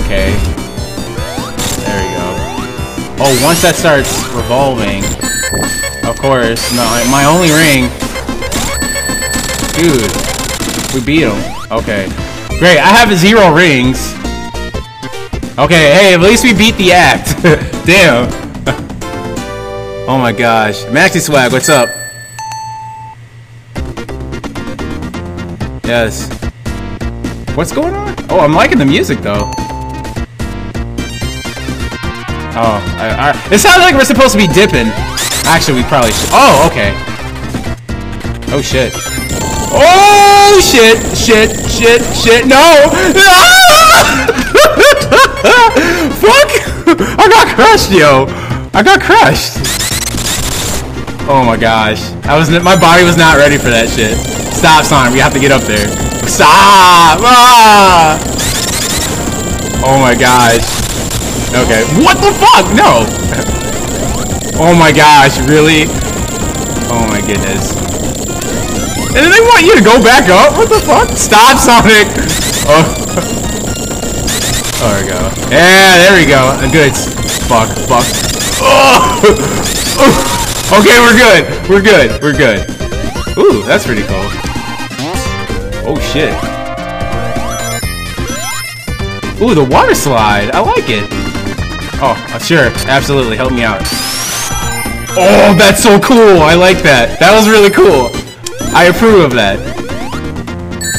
[SPEAKER 1] Okay. There we go. Oh, once that starts revolving, of course, no, my only ring. Dude, we beat him. Okay. Great, I have zero rings. Okay, hey, at least we beat the act. Damn. oh my gosh. Maxi Swag, what's up? Yes. What's going on? Oh, I'm liking the music though. Oh, I, I, it sounds like we're supposed to be dipping. Actually, we probably should. Oh, okay. Oh shit. Oh shit! Shit! Shit! Shit! No! Ah! Fuck! I got crushed, yo. I got crushed. Oh my gosh. I was my body was not ready for that shit. Stop, Sonic. We have to get up there. Stop! Ah! Oh my gosh. Okay. What the fuck? No. oh my gosh. Really? Oh my goodness. And then they want you to go back up? What the fuck? Stop, Sonic! Oh. There we go. Yeah, there we go. Good. Fuck, fuck. Oh! Okay, we're good. We're good. We're good. Ooh, that's pretty cool. Oh, shit. Ooh, the water slide. I like it. Oh, uh, sure. Absolutely. Help me out. Oh, that's so cool. I like that. That was really cool. I approve of that.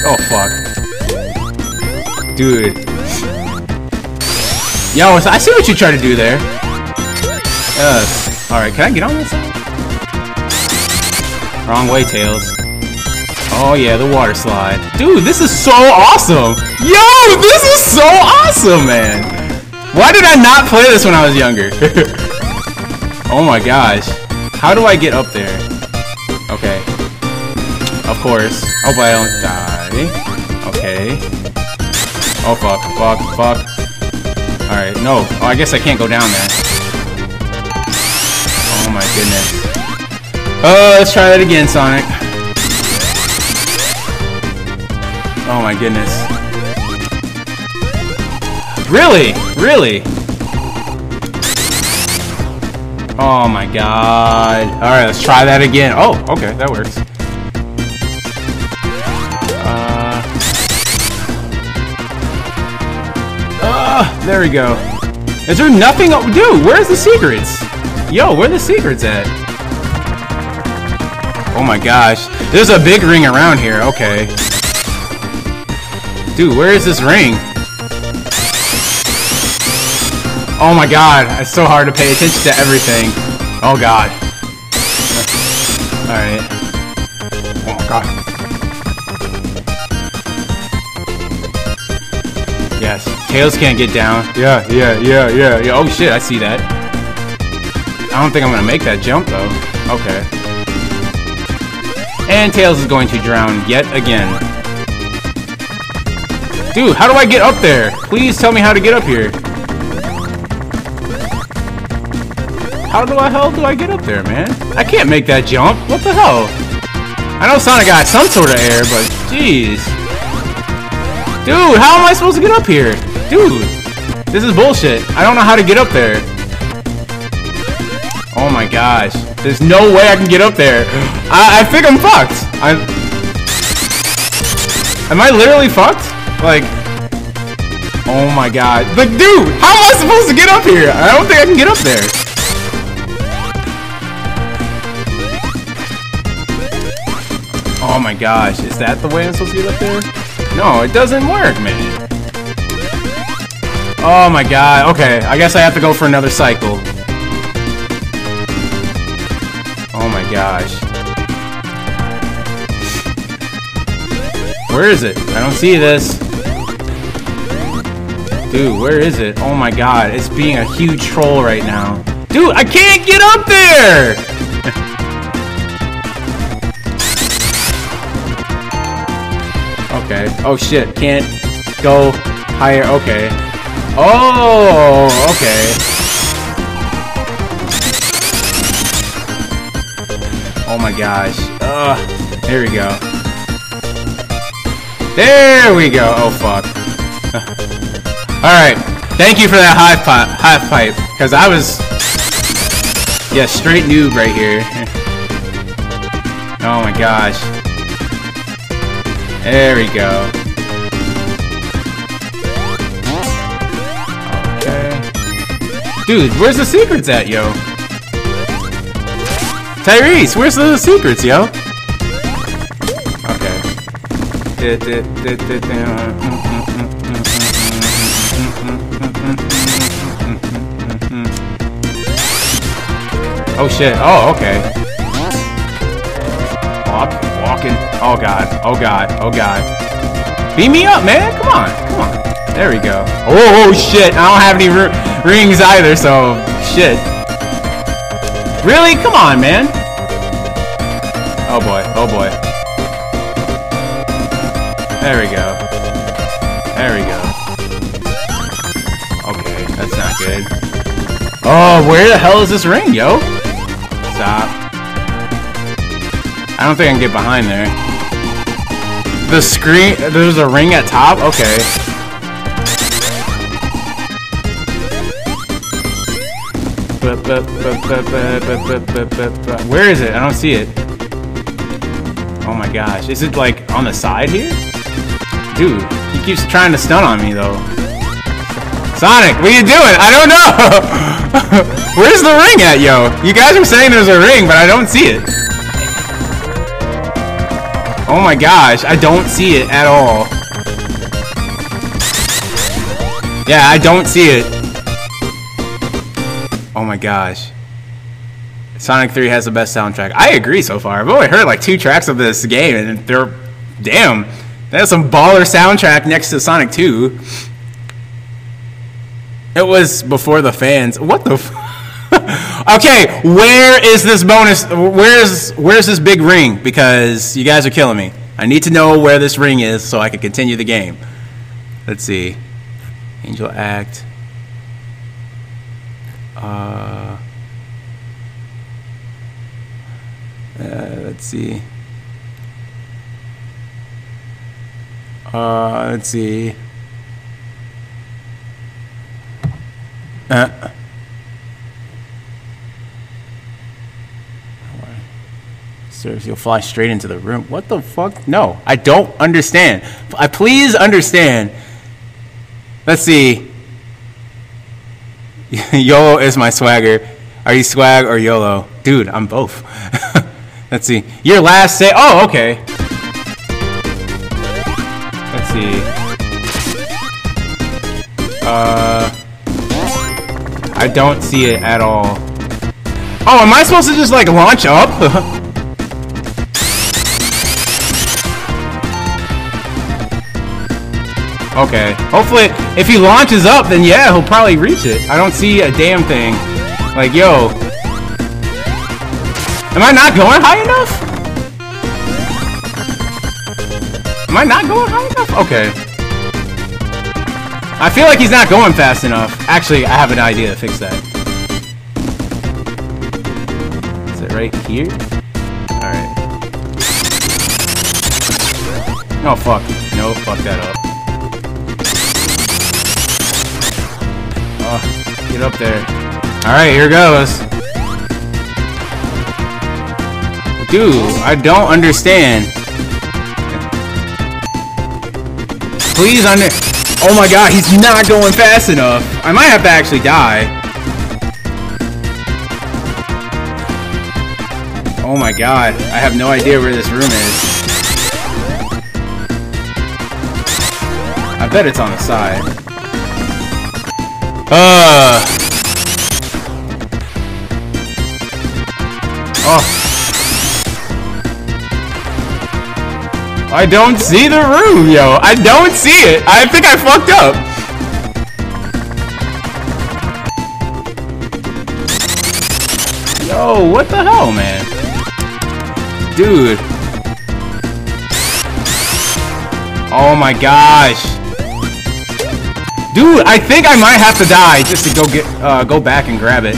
[SPEAKER 1] Oh, fuck. Dude. Yo, I see what you try to do there. Yes. Alright, can I get on this? Wrong way, Tails. Oh yeah, the water slide. Dude, this is so awesome! Yo, this is so awesome, man! Why did I not play this when I was younger? oh my gosh. How do I get up there? Course. Hope I don't die. Okay. Oh fuck, fuck, fuck. Alright, no. Oh, I guess I can't go down there. Oh my goodness. Oh, let's try that again, Sonic. Oh my goodness. Really? Really? Oh my god. Alright, let's try that again. Oh, okay, that works. Uh, there we go. Is there nothing? Dude, where's the secrets? Yo, where the secrets at? Oh my gosh. There's a big ring around here. Okay. Dude, where is this ring? Oh my god. It's so hard to pay attention to everything. Oh god. Alright. Tails can't get down. Yeah, yeah, yeah, yeah, yeah. Oh shit, I see that. I don't think I'm gonna make that jump though. Okay. And Tails is going to drown yet again. Dude, how do I get up there? Please tell me how to get up here. How do I hell do I get up there, man? I can't make that jump. What the hell? I know Sonic got some sort of air, but jeez. Dude, how am I supposed to get up here? Dude, this is bullshit. I don't know how to get up there. Oh my gosh. There's no way I can get up there. I, I think I'm fucked. I'm... Am I literally fucked? Like... Oh my god. Like, dude, how am I supposed to get up here? I don't think I can get up there. Oh my gosh, is that the way I'm supposed to get up there? No, it doesn't work, man. Oh my god, okay, I guess I have to go for another cycle. Oh my gosh. Where is it? I don't see this. Dude, where is it? Oh my god, it's being a huge troll right now. Dude, I can't get up there! okay. Oh shit, can't go higher. Okay. Oh, okay. Oh my gosh. Ugh. There we go. There we go. Oh fuck. Alright, thank you for that high pipe, high pipe, because I was, yeah, straight noob right here. oh my gosh. There we go. Dude, where's the secrets at, yo? Tyrese, where's the secrets, yo? Okay. Oh shit. Oh, okay. Walk, walking. Oh god. Oh god. Oh god. Beat me up, man. Come on. Come on. There we go. Oh, oh shit. I don't have any rings either, so shit. Really? Come on, man. Oh boy. Oh boy. There we go. There we go. Okay, that's not good. Oh, where the hell is this ring, yo? Stop. I don't think I can get behind there. The screen, there's a ring at top? Okay. Where is it? I don't see it. Oh my gosh. Is it like on the side here? Dude, he keeps trying to stun on me though. Sonic, what are you doing? I don't know! Where's the ring at, yo? You guys are saying there's a ring, but I don't see it. Oh my gosh, I don't see it at all. Yeah, I don't see it. My gosh. Sonic 3 has the best soundtrack. I agree so far. I've only heard like two tracks of this game, and they're... Damn. That's some baller soundtrack next to Sonic 2. It was before the fans. What the? okay, where is this bonus? Where's where's this big ring? Because you guys are killing me. I need to know where this ring is so I can continue the game. Let's see. Angel Act. Uh, uh, let's see. Uh, let's see. Uh. Sir, you'll fly straight into the room. What the fuck? No, I don't understand. I please understand. Let's see. YOLO is my swagger. Are you swag or YOLO? Dude, I'm both. Let's see. Your last say. Oh, okay. Let's see. Uh. I don't see it at all. Oh, am I supposed to just like launch up? okay. Hopefully, if he launches up, then yeah, he'll probably reach it. I don't see a damn thing. Like, yo. Am I not going high enough? Am I not going high enough? Okay. I feel like he's not going fast enough. Actually, I have an idea to fix that. Is it right here? Alright. Oh, fuck. No, fuck that up. Get up there. Alright, here goes. Dude, I don't understand. Please under- Oh my god, he's not going fast enough. I might have to actually die. Oh my god, I have no idea where this room is. I bet it's on the side. Uh. Oh. I don't see the room, yo. I don't see it. I think I fucked up. Yo, what the hell, man? Dude. Oh my gosh. Dude, I think I might have to die just to go get uh, go back and grab it.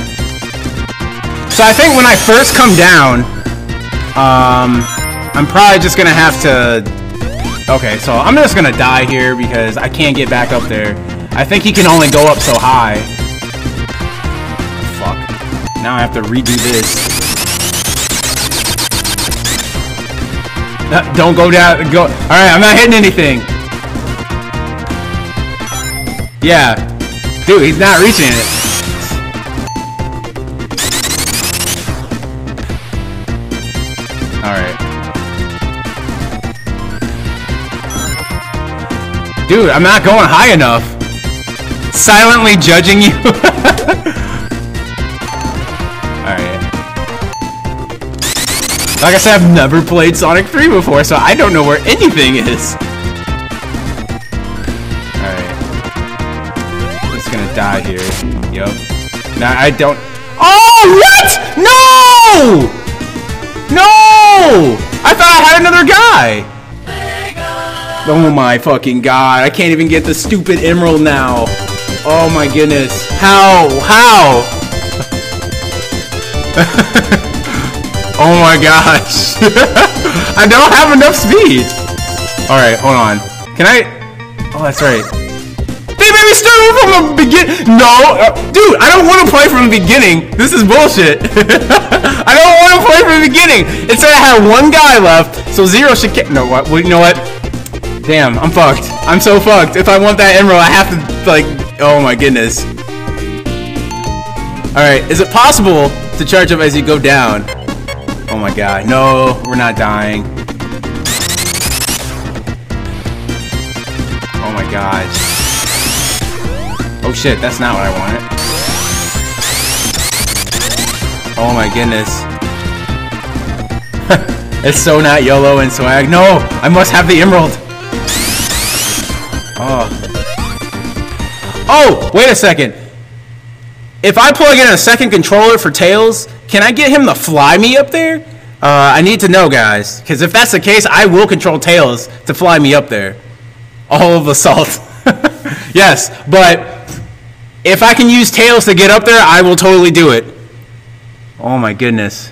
[SPEAKER 1] So I think when I first come down, um, I'm probably just gonna have to... Okay, so I'm just gonna die here because I can't get back up there. I think he can only go up so high. Fuck. Now I have to redo this. No, don't go down. Go. Alright, I'm not hitting anything. Yeah. Dude, he's not reaching it. Alright. Dude, I'm not going high enough. Silently judging you. Alright. Like I said, I've never played Sonic 3 before, so I don't know where anything is. Here. Yup. Now I don't... Oh, what? No! No! I thought I had another guy! Oh my fucking god, I can't even get the stupid emerald now. Oh my goodness. How? How? oh my gosh. I don't have enough speed. Alright, hold on. Can I? Oh, that's right. Start from the beginning. No, uh, dude, I don't want to play from the beginning. This is bullshit. I don't want to play from the beginning. Said I had one guy left, so zero should get. No, what? You know what? Damn, I'm fucked. I'm so fucked. If I want that emerald, I have to, like, oh my goodness. Alright, is it possible to charge up as you go down? Oh my god. No, we're not dying. Oh my gosh. Oh shit, that's not what I wanted. Oh my goodness. it's so not YOLO and swag. No! I must have the emerald! Oh. Oh, wait a second. If I plug in a second controller for Tails, can I get him to fly me up there? Uh, I need to know, guys. Because if that's the case, I will control Tails to fly me up there. All of Assault. yes, but if I can use Tails to get up there, I will totally do it. Oh my goodness.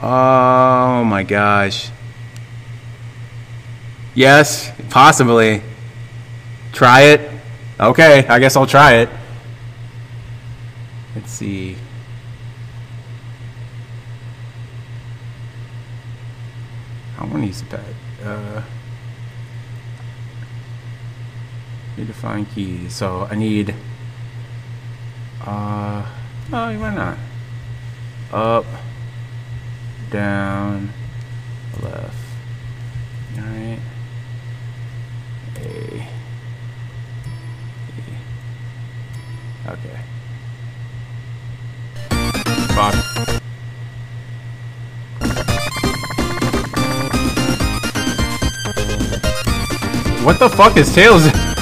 [SPEAKER 1] Oh my gosh. Yes, possibly. Try it. Okay, I guess I'll try it. Let's see. I want to use the pad. Uh, need to find keys. So I need. Uh, oh, why not? Up, down, left. Alright. A. E. Okay. Fuck. What the fuck is Tails?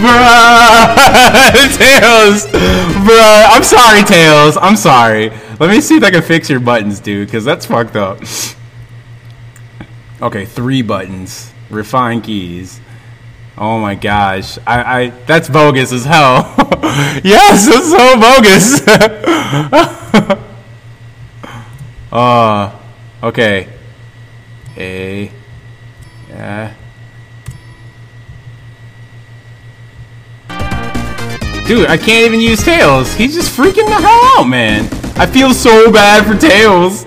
[SPEAKER 1] Bruh! Tails! Bruh, I'm sorry, Tails. I'm sorry. Let me see if I can fix your buttons, dude, because that's fucked up. Okay, three buttons. Refine keys. Oh my gosh. I, I that's bogus as hell. yes, it's so bogus. uh okay. A yeah. Dude, I can't even use Tails. He's just freaking the hell out, man. I feel so bad for Tails.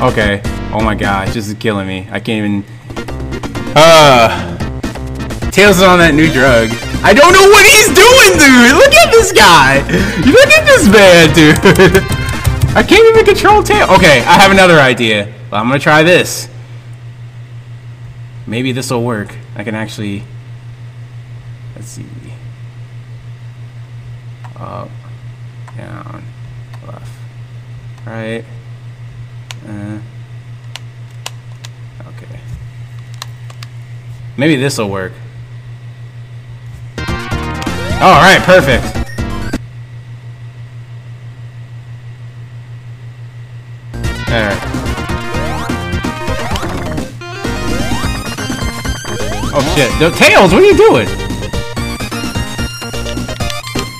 [SPEAKER 1] Okay. Oh my gosh, this is killing me. I can't even... Uh... Tails is on that new drug. I don't know what he's doing, dude! Look at this guy! Look at this man, dude! I can't even control Tails. Okay, I have another idea. I'm gonna try this. Maybe this will work. I can actually... Let's see. Up, down, left, right. Uh, okay. Maybe this will work. All right, perfect. There. Oh shit! No, Tails, what are you doing?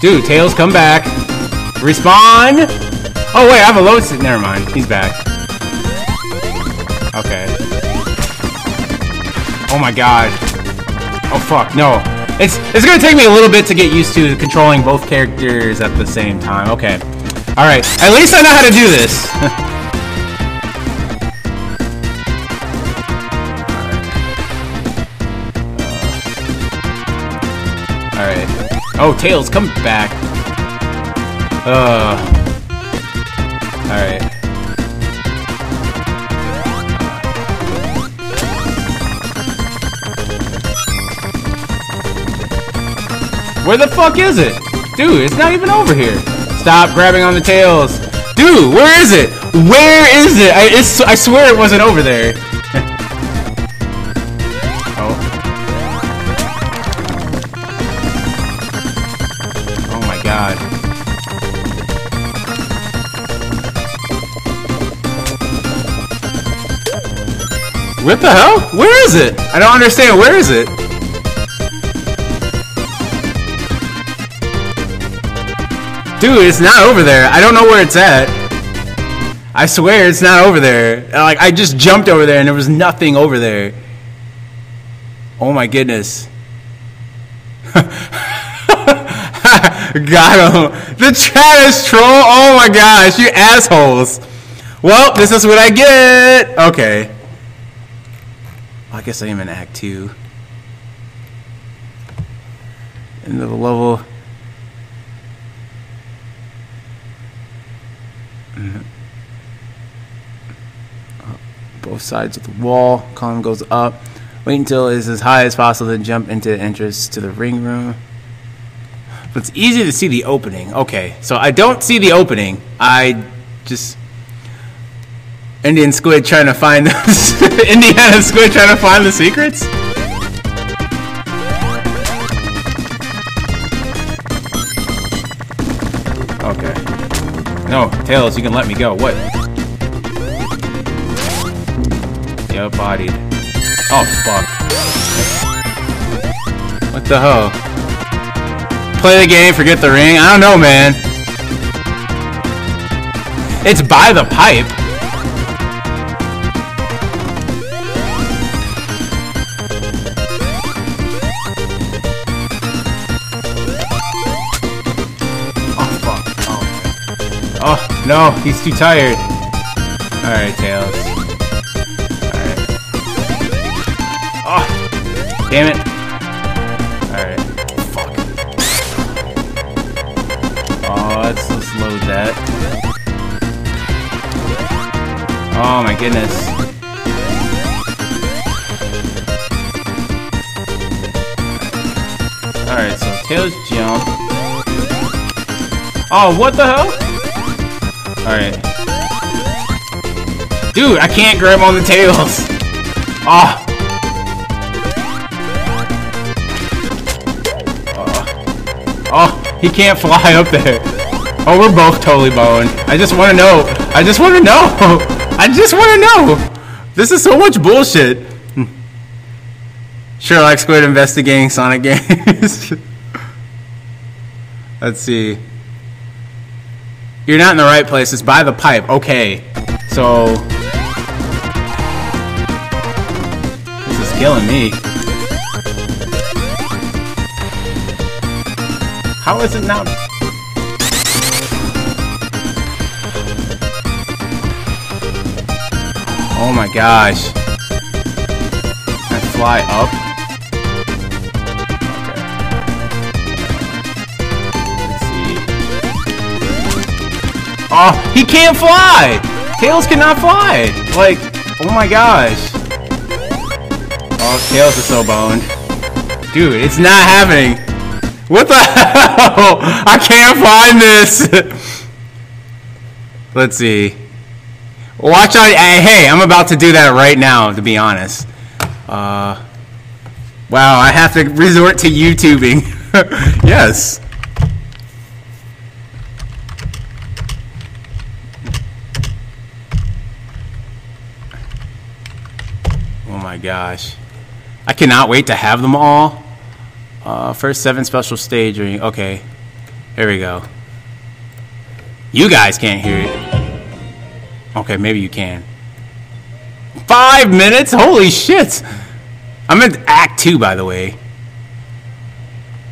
[SPEAKER 1] Dude, Tails, come back. Respawn! Oh wait, I have a load. Never mind. He's back. Okay. Oh my god. Oh fuck, no. It's it's gonna take me a little bit to get used to controlling both characters at the same time. Okay. Alright. At least I know how to do this. Oh, Tails, come back. Uh. Alright. Where the fuck is it? Dude, it's not even over here. Stop grabbing on the tails. Dude, where is it? Where is it? I, I swear it wasn't over there. What the hell? Where is it? I don't understand. Where is it? Dude, it's not over there. I don't know where it's at. I swear it's not over there. Like, I just jumped over there and there was nothing over there. Oh my goodness. Got him. The chat is troll. Oh my gosh, you assholes. Well, this is what I get. Okay. Well, I guess I am in Act 2. End of the level. Mm-hmm. Uh, both sides of the wall. Column goes up. Wait until it is as high as possible, then jump into the entrance to the ring room. But it's easy to see the opening. Okay, so I don't see the opening. I just Indian squid trying to find the Indiana squid trying to find the secrets. Okay. No, Tails, you can let me go. What? Yeah, bodied. Oh, fuck. What the hell? Play the game, forget the ring? I don't know, man. It's by the pipe. No, he's too tired. Alright, Tails. Alright. Oh, ah, damn it. Alright. Oh, let's load that. Oh my goodness. Alright, so Tails jump. Oh, what the hell? Alright. Dude, I can't grab on the tails. Oh. Oh, oh he can't fly up there. Oh, we're both totally boned. I just want to know. I just want to know. I just want to know. This is so much bullshit. Sherlock Squid investigating Sonic games. Let's see. You're not in the right place. It's by the pipe. Okay. So. This is killing me. How is it not? Oh my gosh. Can I fly up? Oh, he can't fly! Tails cannot fly! Like, oh my gosh. Oh, Tails is so boned. Dude, it's not happening. What the hell? I can't find this. Let's see. Watch out. Hey, I'm about to do that right now, to be honest. Uh, wow, I have to resort to YouTubing. yes. Oh my gosh. I cannot wait to have them all. Uh, first seven special stage. Okay. Here we go. You guys can't hear it. Okay, maybe you can. Five minutes? Holy shit! I'm in Act 2, by the way.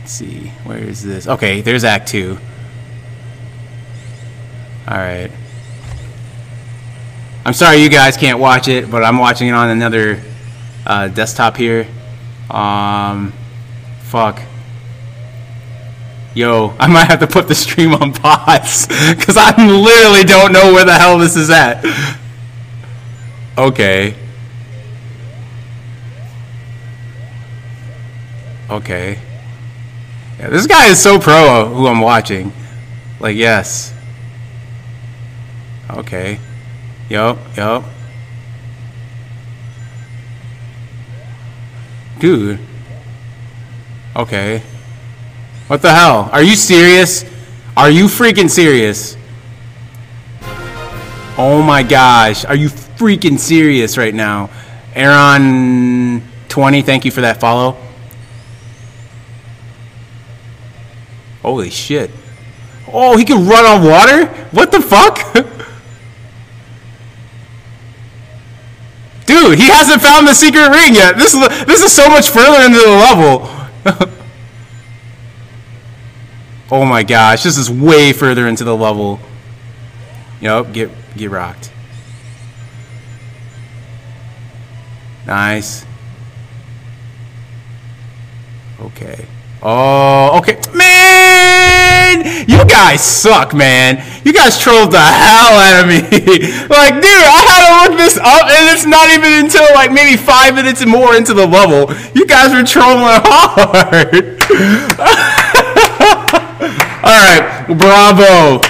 [SPEAKER 1] Let's see. Where is this? Okay, there's Act 2. Alright. I'm sorry you guys can't watch it, but I'm watching it on another uh, desktop here. Um, fuck. Yo, I might have to put the stream on pause because I literally don't know where the hell this is at. Okay. Okay. Yeah, this guy is so pro who I'm watching. Like, yes. Okay. Yup, yup. Dude. Okay. What the hell? Are you serious? Are you freaking serious? Oh my gosh. Are you freaking serious right now? Aaron 20, thank you for that follow. Holy shit. Oh, he can run on water? What the fuck? Dude, he hasn't found the secret ring yet. This is this is so much further into the level. oh my gosh, this is way further into the level. Yup, get get rocked. Nice. Okay. Oh, okay. Man! You guys suck, man. You guys trolled the hell out of me. like, dude, I had to look this up, and it's not even until, like, maybe five minutes more into the level. You guys were trolling hard. Alright, bravo.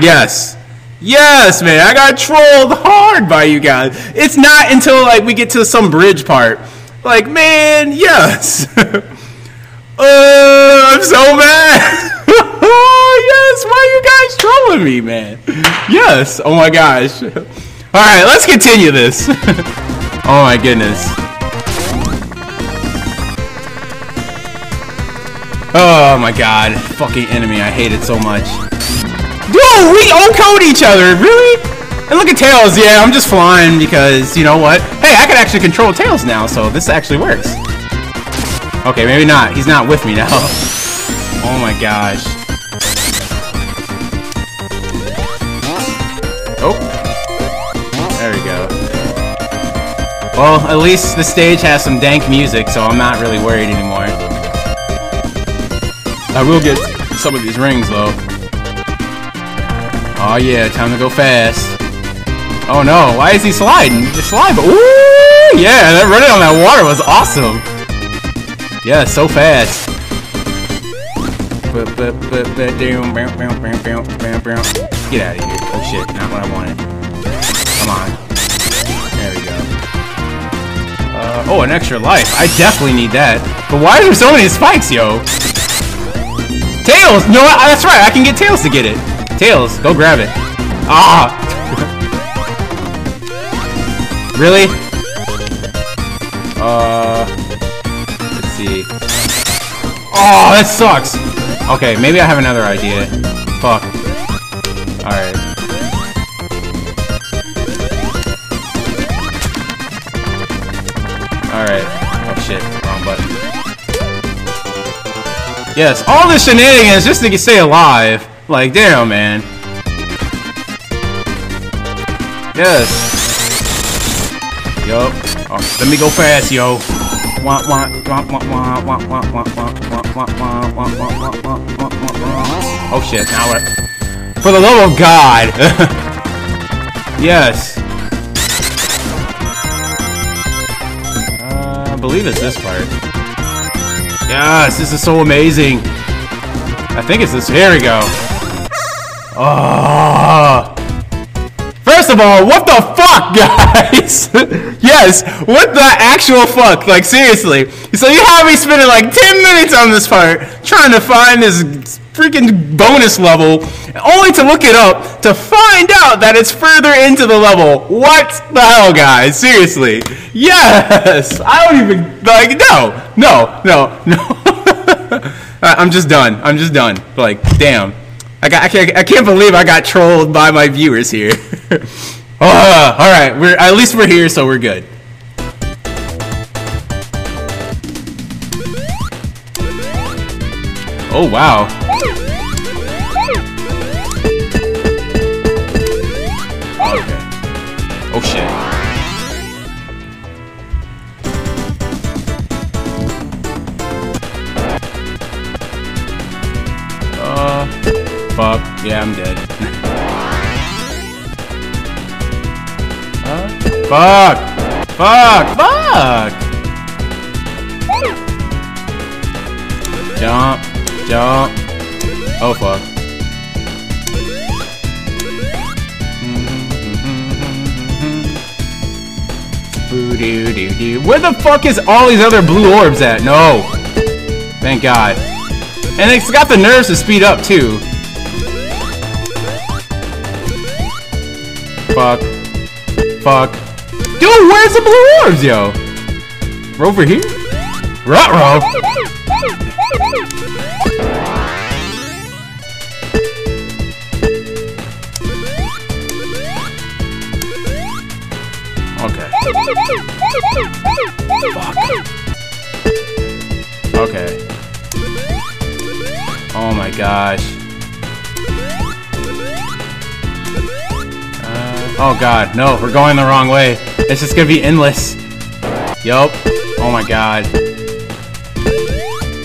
[SPEAKER 1] Yes. Yes, man, I got trolled hard by you guys. It's not until like we get to some bridge part. Like, man, yes. uh, I'm so mad. yes, why are you guys trolling me, man? Yes. Oh my gosh. All right, let's continue this. oh my goodness. Oh my god, fucking enemy, I hate it so much. Dude, we all code each other, really? And look at Tails, yeah, I'm just flying because, you know what? Hey, I can actually control Tails now, so this actually works. Okay, maybe not. He's not with me now. oh my gosh. Oh. There we go. Well, at least the stage has some dank music, so I'm not really worried anymore. I will get some of these rings, though. Oh yeah, time to go fast. Oh no, why is he sliding? Just slide, ooh, yeah, that running on that water was awesome. Yeah, so fast. Get out of here. Oh shit, not what I wanted. Come on. There we go. Uh, oh, an extra life. I definitely need that. But why are there so many spikes, yo? Tails! No, that's right, I can get Tails to get it. Tails, go grab it. Ah! really? Uh... Let's see. Oh, that sucks! Okay, maybe I have another idea. Fuck. Alright. Alright. Oh shit, wrong button. Yes, all the shenanigans just to stay alive. Like, damn, man. Yes. Yup. Oh, let me go fast, yo. Oh shit, now what? For the love of God! yes. Uh, I believe it's this part. Yes, this is so amazing. I think it's this. Here we go. Oh. First of all, what the fuck, guys? yes, what the actual fuck? Like, seriously. So you have me spending like 10 minutes on this part trying to find this freaking bonus level, only to look it up to find out that it's further into the level. What the hell, guys? Seriously. Yes! I don't even, like, no, no, no, no. I'm just done. I'm just done. Like, damn. I, got, I, can't, I can't believe I got trolled by my viewers here. oh, all right, we're at least we're here, so we're good. Oh wow. Yeah, I'm dead. uh, fuck! Fuck! Fuck! Jump. Jump. Oh, fuck. Where the fuck is all these other blue orbs at? No. Thank God. And it's got the nerves to speed up, too. Fuck. Dude, where's the blue orbs, yo? We're over here? Ruh-roh. Okay. Fuck. Okay. Oh my gosh. Oh god, no, we're going the wrong way. It's just gonna be endless. Yup. Oh my god.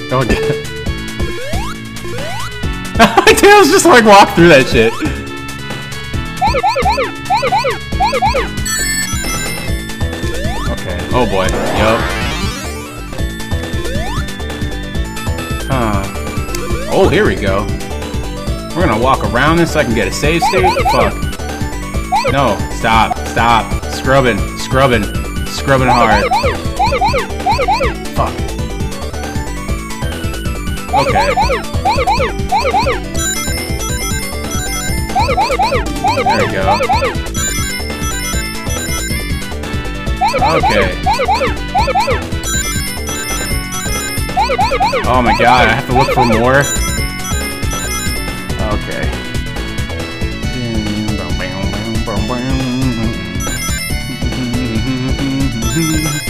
[SPEAKER 1] Oh god. Tails just like walk through that shit. Okay. Oh boy. Yup. Huh. Oh, here we go. We're gonna walk around this so I can get a save state? Fuck. No. Stop. Stop. Scrubbing. Scrubbing. Scrubbing hard. Fuck. Okay. There we go. Okay. Oh my god, I have to look for more?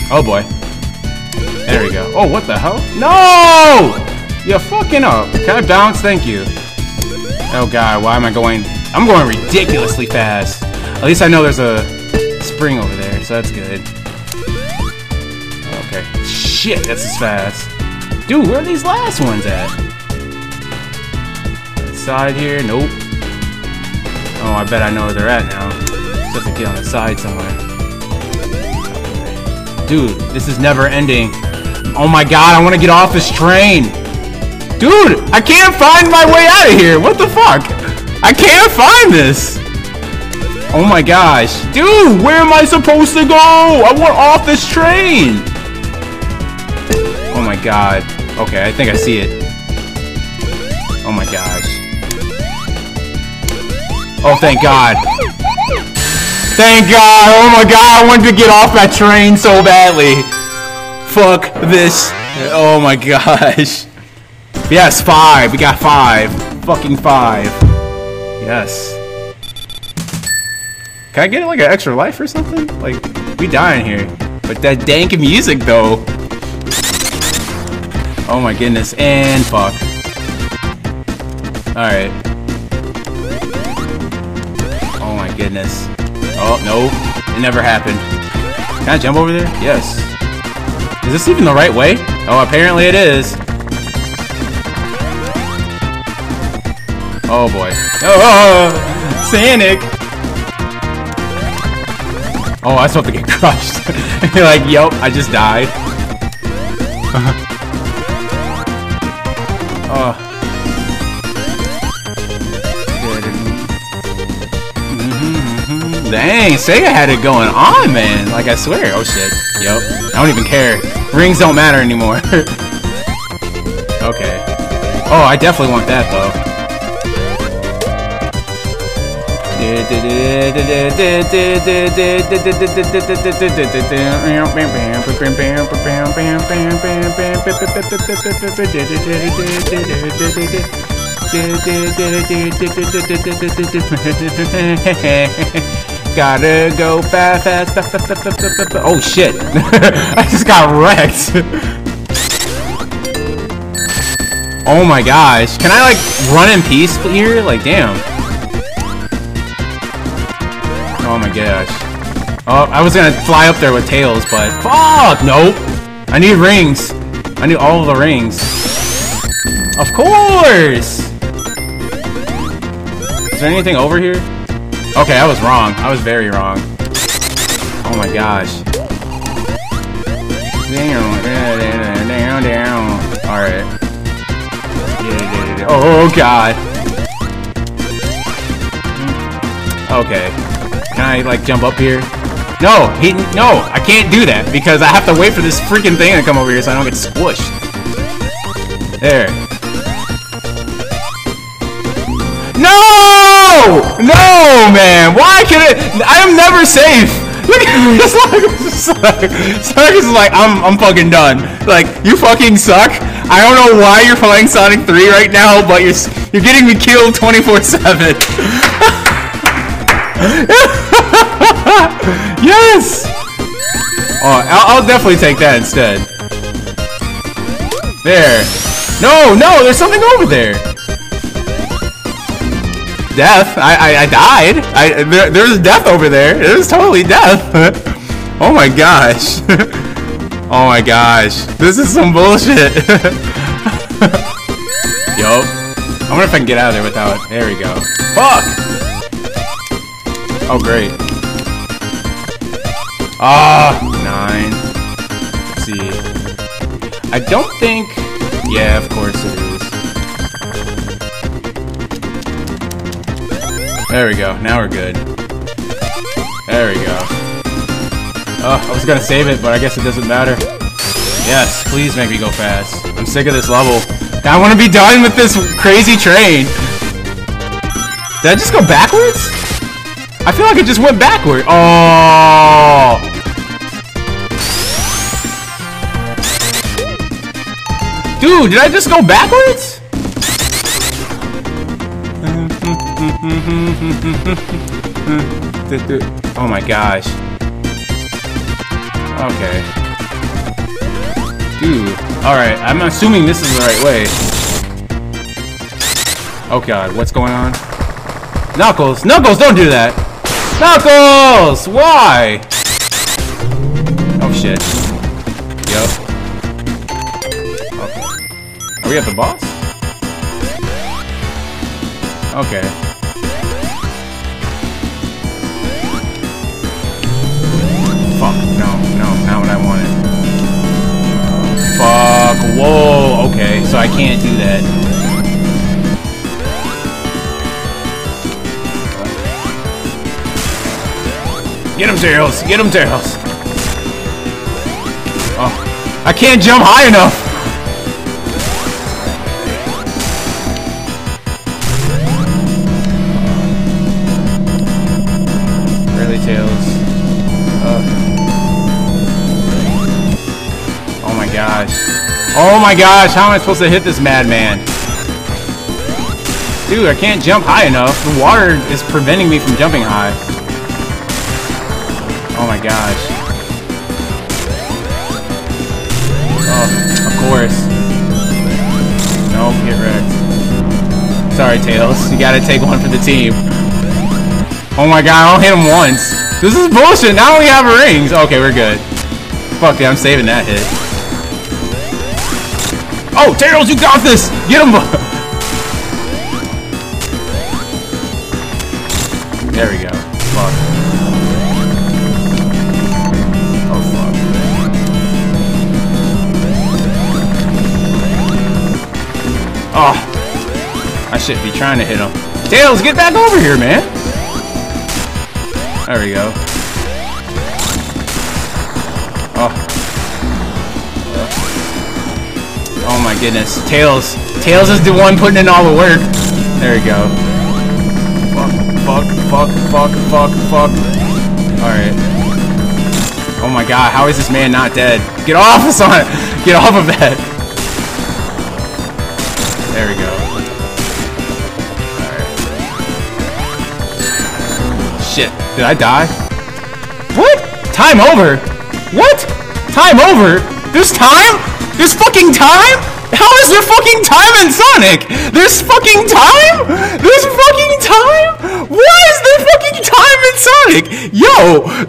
[SPEAKER 1] Oh boy. There we go. Oh, what the hell? No! You're fucking up. Can I bounce? Thank you. Oh god, why am I going... I'm going ridiculously fast. At least I know there's a spring over there, so that's good. Okay. Shit, that's as fast. Dude, where are these last ones at? Side here? Nope. Oh, I bet I know where they're at now. Just have on the side somewhere. Dude, this is never ending. Oh my god, I want to get off this train! Dude, I can't find my way out of here! What the fuck? I can't find this! Oh my gosh. Dude, where am I supposed to go? I want off this train! Oh my god. Okay, I think I see it. Oh my gosh. Oh, thank God. Thank God! Oh my God, I wanted to get off that train so badly. Fuck this. Oh my gosh. Yes, five. We got five. Fucking five. Yes. Can I get like an extra life or something? Like, we dying here. But that dank music though. Oh my goodness. And fuck. Alright. Oh my goodness. Oh, no. It never happened. Can I jump over there? Yes. Is this even the right way? Oh, apparently it is. Oh boy. Oh, oh, oh. Sonic! Oh, I was about to get crushed. You're like, yup, I just died. oh. Dang, Sega had it going on, man. Like, I swear. Oh, shit. Yup. I don't even care. Rings don't matter anymore. okay. Oh, I definitely want that, though. Gotta go fast, fast, fast, fast, fast, fast, fast. Oh shit! I just got wrecked. oh my gosh! Can I like run in peace here? Like, damn. Oh my gosh. Oh, I was gonna fly up there with tails, but fuck! Nope. I need rings. I need all the rings. Of course. Is there anything over here? Okay, I was wrong. I was very wrong. Oh my gosh. Alright. Oh god. Okay. Can I, like, jump up here? No! He- No! I can't do that, because I have to wait for this freaking thing to come over here so I don't get squished. There. No! No, man! Why can it? I am never safe! Look at like, Sonic is like, I'm, I'm fucking done. Like, you fucking suck. I don't know why you're playing Sonic 3 right now, but you're, you're getting me killed 24-7. yes! Oh, I'll, I'll definitely take that instead. There. No, no, there's something over there death. I, I, I died. I there, there's death over there. There's totally death. oh my gosh. oh my gosh. This is some bullshit. Yo. I wonder if I can get out of there without it. There we go. Fuck! Oh, great. Ah, oh, nine. Let's see. I don't think... Yeah, of course it is. There we go. Now we're good. There we go. Oh, I was gonna save it, but I guess it doesn't matter. Yes, please make me go fast. I'm sick of this level. I want to be done with this crazy train. Did I just go backwards? I feel like it just went backward. Oh! Dude, did I just go backwards? Mm-hmm. oh my gosh. Okay. Dude. Alright, I'm assuming this is the right way. Oh god, what's going on? Knuckles! Knuckles, don't do that! Knuckles! Why? Oh shit. Yup. Okay. Are we at the boss? Okay. Fuck, whoa, okay, so I can't do that. Get him, Tails! Get him, Tails! Oh, I can't jump high enough! Oh my gosh, how am I supposed to hit this madman? Dude, I can't jump high enough. The water is preventing me from jumping high. Oh my gosh. Oh, of course. No, get wrecked. Sorry, Tails. You gotta take one for the team. Oh my god, I don't hit him once. This is bullshit. Now we have rings. Okay, we're good. Fuck it, I'm saving that hit. Oh, Tails, you got this! Get him! there we go. Fuck. Oh, fuck. Oh. I shouldn't be trying to hit him. Tails, get back over here, man! There we go. Goodness. Tails. Tails is the one putting in all the work. There we go. Fuck, fuck, fuck, fuck, fuck, fuck. Alright. Oh my god, how is this man not dead? Get off of Sonic! Get off of that! There we go. Shit. Did I die? What? Time over? What? Time over? This time? There's fucking time? How is there fucking time in Sonic? There's fucking time? There's fucking time? Why is there fucking time in Sonic? Yo,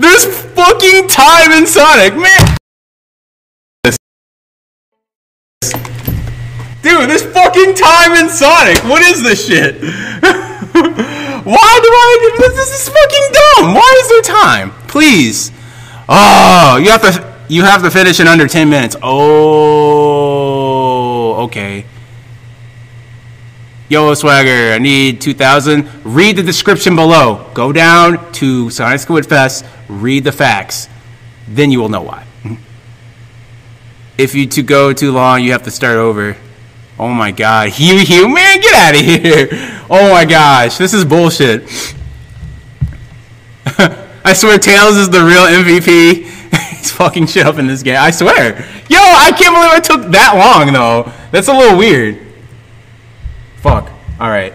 [SPEAKER 1] there's fucking time in Sonic, man. Dude, there's fucking time in Sonic. What is this shit? Why do I this? This is fucking dumb. Why is there time? Please. Oh, you have to you have to finish in under 10 minutes. Oh, okay. Yo, Swagger, I need 2,000. Read the description below. Go down to Sonic Squid Fest, read the facts. Then you will know why. If you to go too long, you have to start over. Oh my god. Hugh, Hugh, man, get out of here. Oh my gosh, this is bullshit. I swear Tails is the real MVP. Fucking shit up in this game. I swear. Yo, I can't believe I took that long though. That's a little weird. Fuck. All right.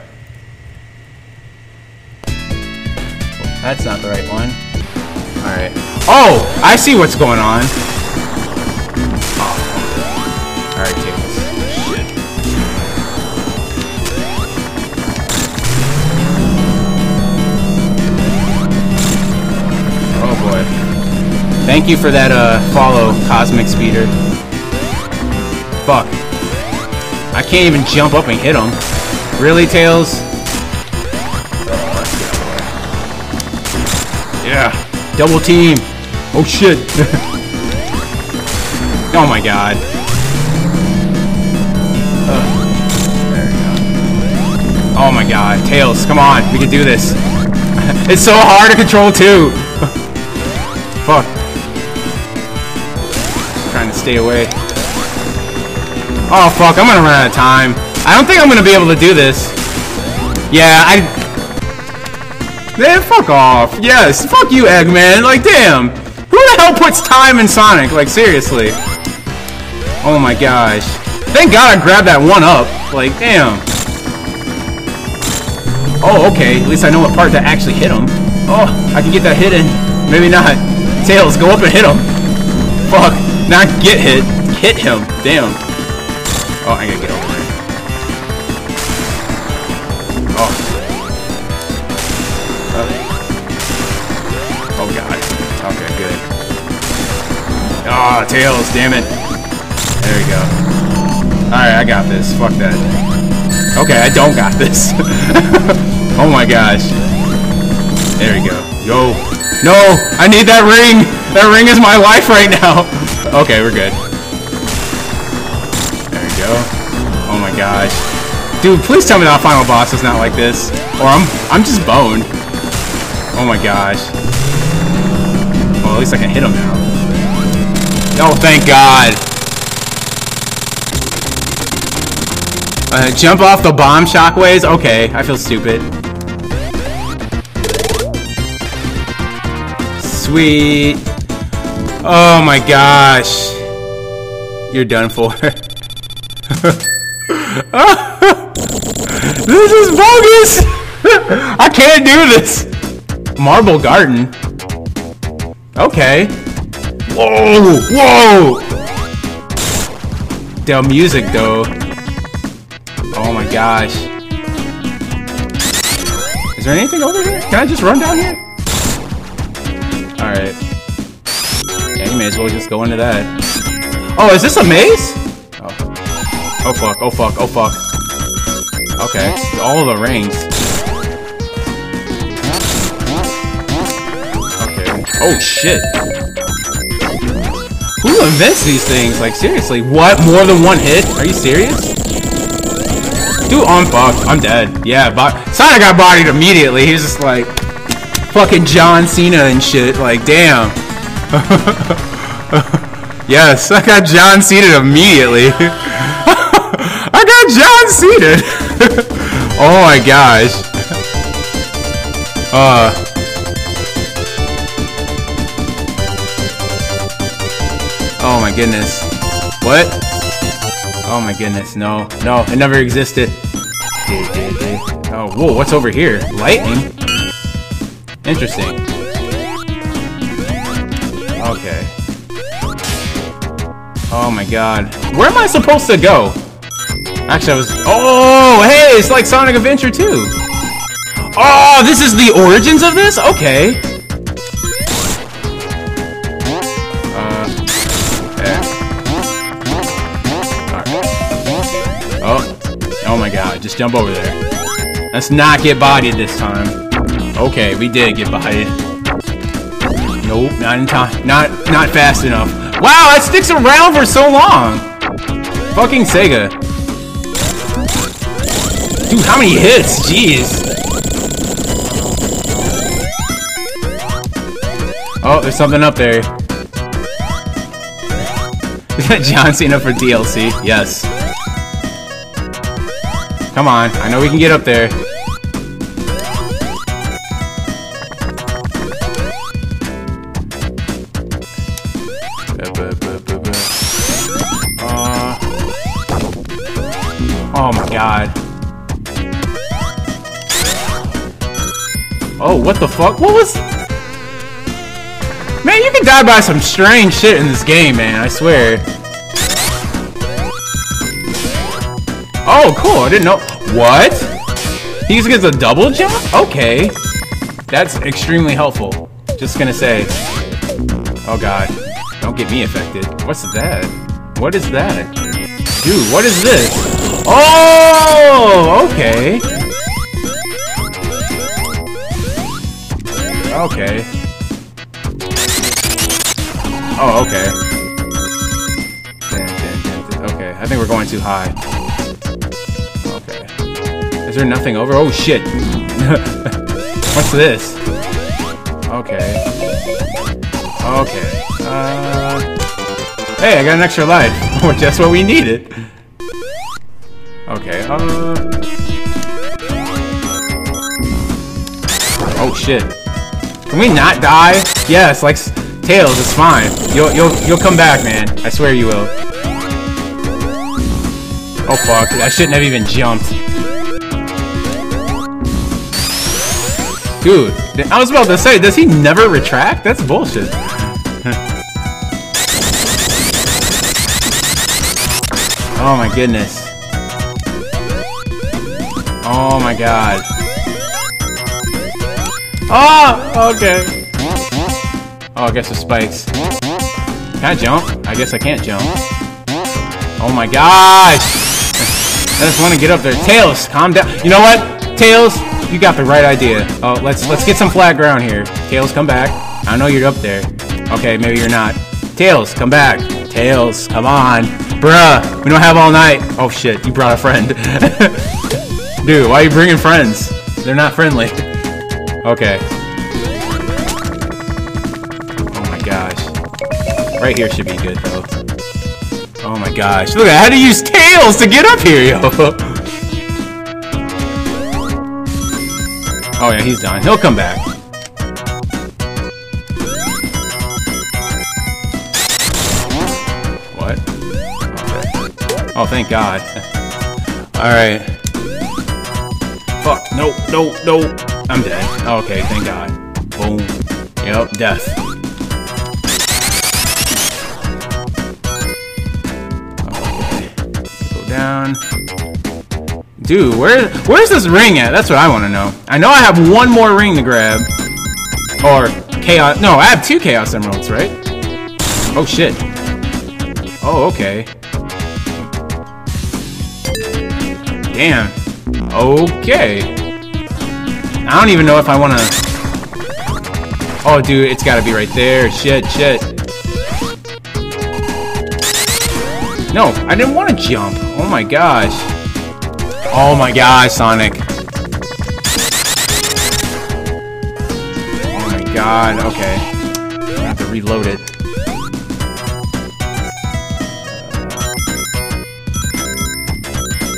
[SPEAKER 1] That's not the right one. All right. Oh, I see what's going on. Oh. All right, Tails. Thank you for that uh, follow, Cosmic Speeder. Fuck. I can't even jump up and hit him. Really, Tails? Yeah. Double team. Oh shit. oh my god. Oh my god. Tails, come on. We can do this. it's so hard to control too. Fuck. Trying to stay away. Oh fuck, I'm gonna run out of time. I don't think I'm gonna be able to do this. Yeah, I... Man, fuck off. Yes, fuck you, Eggman. Like, damn. Who the hell puts time in Sonic? Like, seriously. Oh my gosh. Thank God I grabbed that one up. Like, damn. Oh, okay. At least I know what part to actually hit him. Oh, I can get that hit in. Maybe not. Tails, go up and hit him. Fuck. Not get hit. Hit him. Damn. Oh, I gotta get over there. Oh. Oh. Oh god. Okay, good. Ah, oh, Tails, damn it. There we go. Alright, I got this. Fuck that. Okay, I don't got this. oh my gosh. There we go. Yo. No! I need that ring! That ring is my life right now! Okay, we're good. There we go. Oh my gosh. Dude, please tell me that final boss is not like this. Or I'm I'm just boned. Oh my gosh. Well, at least I can hit him now. Oh, thank God. Uh, jump off the bomb shockwaves? Okay, I feel stupid. Sweet. Oh my gosh. You're done for. this is bogus! I can't do this! Marble Garden? Okay. Whoa! Whoa! The music though. Oh my gosh. Is there anything over here? Can I just run down here? Alright. You may as well just go into that. Oh, is this a maze? Oh. Oh fuck, oh fuck, oh fuck. Okay, all the rings. Okay. Oh shit. Who invents these things? Like seriously, what? More than one hit? Are you serious? Dude, I'm fucked. I'm dead. Yeah, but Sonic got bodied immediately. He's just like fucking John Cena and shit. Like, damn. yes, I got John Cena'd immediately. I got John Cena'd. oh my gosh. Uh. Oh my goodness. What? Oh my goodness, no. No, it never existed. Oh, whoa, what's over here? Lightning? Interesting. Okay. Oh my god. Where am I supposed to go? Actually, I was... Oh, hey, it's like Sonic Adventure 2. Oh, this is the origins of this? Okay. Uh, okay. Oh, oh my god, just jump over there. Let's not get bodied this time. Okay, we did get bodied. Nope, not in time. Not, not fast enough. Wow, that sticks around for so long. Fucking Sega. Dude, how many hits? Jeez. Oh, there's something up there. Is that John Cena for DLC. Yes. Come on. I know we can get up there. Oh, what the fuck? What was... Man, you can die by some strange shit in this game, man. I swear. Oh, cool. I didn't know. What? He gets a double jump? Okay. That's extremely helpful. Just gonna say. Oh god. Don't get me affected. What's that? What is that? Dude, what is this? Oh, okay. Okay. Oh, okay. Okay, I think we're going too high. Okay. Is there nothing over? Oh, shit. What's this? Okay. Okay. Uh... Hey, I got an extra life. Just what we needed. Okay, uh... Oh, shit. Can we not die? Yes, like... Tails, it's fine. You'll you'll you'll come back, man. I swear you will. Oh fuck, I shouldn't have even jumped. Dude, I was about to say, does he never retract? That's bullshit. oh my goodness. Oh my god. Oh, okay. Oh, I guess the spikes. Can I jump? I guess I can't jump. Oh my gosh! I just want to get up there. Tails, calm down. You know what? Tails, you got the right idea. Oh, let's let's get some flat ground here. Tails, come back. I know you're up there. Okay, maybe you're not. Tails, come back. Tails, come on. Bruh, we don't have all night. Oh shit, you brought a friend. Dude, why are you bringing friends? They're not friendly. Okay. Oh my gosh. Right here should be good, though. Oh my gosh. Look, I had to use tails to get up here, yo! Oh yeah, he's done. He'll come back. What? Oh, thank God. Alright. Fuck. Nope, nope, nope. I'm dead. Oh, okay, thank God. Boom. Yep, death. Go down. Dude, where where's this ring at? That's what I want to know. I know I have one more ring to grab. Or chaos. No, I have two chaos emeralds, right? Oh shit. Oh, okay. Damn. Okay. I don't even know if I want to... Oh, dude, it's got to be right there. Shit, shit. No, I didn't want to jump. Oh my gosh. Oh my gosh, Sonic. Oh my god, okay. I have to reload it.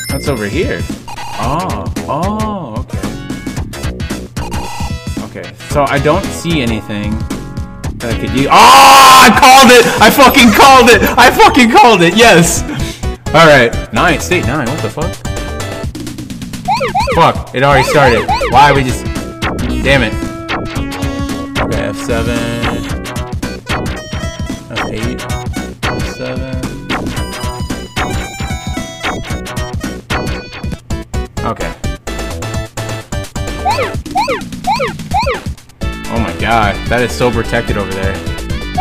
[SPEAKER 1] That's over here? Oh, oh, so I don't see anything that I could use. Oh, ah, I called it! I fucking called it! I fucking called it, yes! Alright, nine, state nine, what the fuck? Fuck, it already started. Why we just... Damn it. Okay, F7. God, that is so protected over there.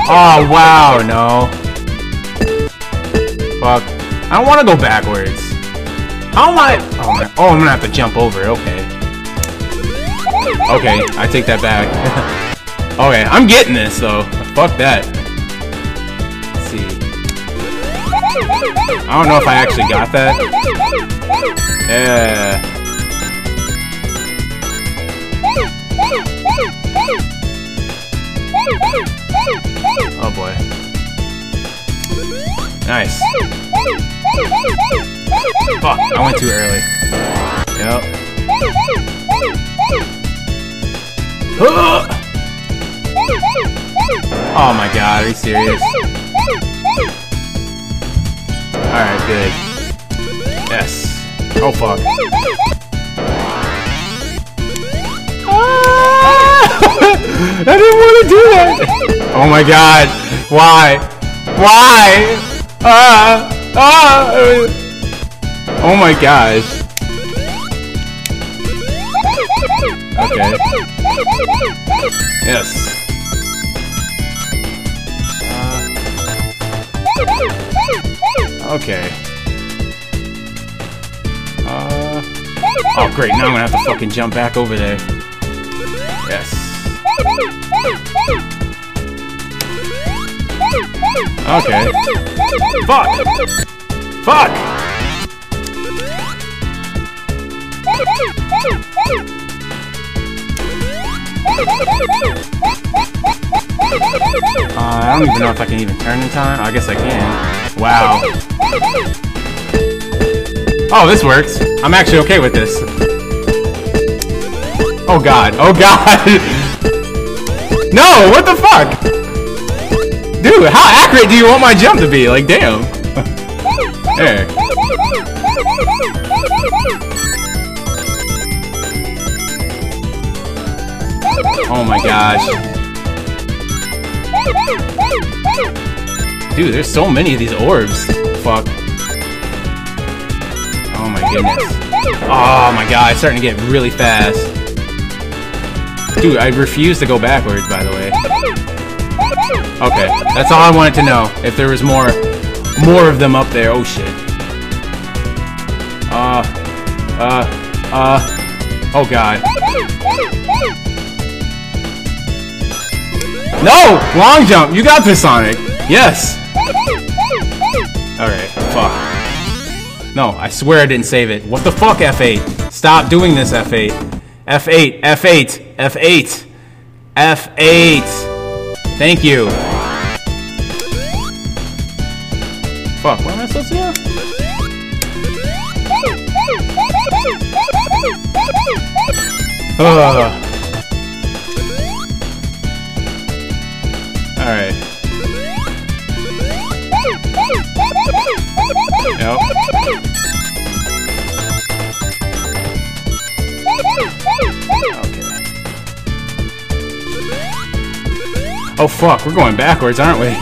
[SPEAKER 1] Oh wow, no. Fuck. I don't want to go backwards. How am I? Oh, my, oh, I'm gonna have to jump over. Okay. Okay, I take that back. okay, I'm getting this though. Fuck that. Let's see. I don't know if I actually got that. Yeah. Oh boy. Nice. Fuck, I went too early. Yep. Oh my god, are you serious? Alright, good. Yes. Oh fuck. Ah! I didn't want to do that! Oh my god. Why? Why? Ah! Ah! Oh my gosh. Okay. Yes. Uh, okay. Uh, oh great, now I'm gonna have to fucking jump back over there. Yes. Okay. Fuck! Fuck! Uh, I don't even know if I can even turn in time. I guess I can. Wow. Oh, this works. I'm actually okay with this. Oh god. Oh god. No, what the fuck? Dude, how accurate do you want my jump to be? Like, damn. there. Oh my gosh. Dude, there's so many of these orbs. Fuck. Oh my goodness. Oh my god, it's starting to get really fast. Dude, I refuse to go backwards, by the way. Okay, that's all I wanted to know. If there was more, more of them up there. Oh shit. Uh, uh, uh, oh god. No! Long jump! You got this, Sonic! Yes! Alright, fuck. No, I swear I didn't save it. What the fuck, F8? Stop doing this, F8. F8, F8, F8, F8. Thank you. Fuck, where am I supposed to go? Ugh. Alright. Yep. Oh fuck, we're going backwards, aren't we?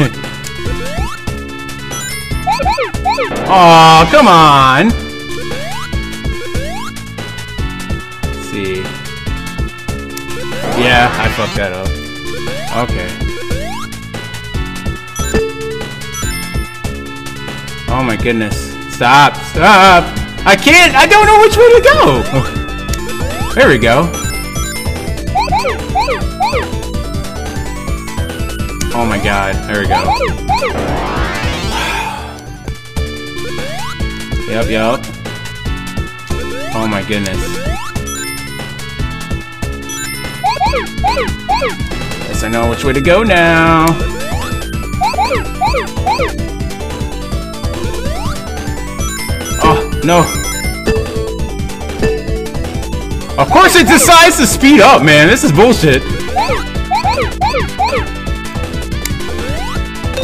[SPEAKER 1] oh, come on! see. Yeah, I fucked that up. Okay. Oh my goodness. Stop! Stop! I can't! I don't know which way to go! There we go. Oh my god. There we go. Yep, yep. Oh my goodness. Guess I know which way to go now. Oh, no. Of course it decides to speed up, man. This is bullshit.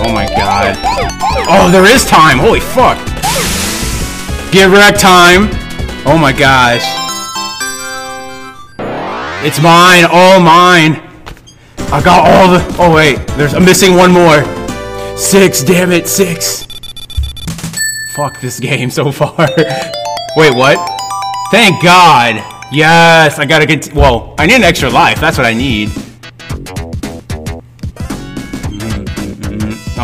[SPEAKER 1] Oh my god. Oh, there is time. Holy fuck. Get wrecked time. Oh my gosh. It's mine. All mine. I got all the... Oh wait. There's... I'm missing one more. Six. Damn it. Six. Fuck this game so far. wait, what? Thank God. Yes. I gotta get... Whoa. I need an extra life. That's what I need.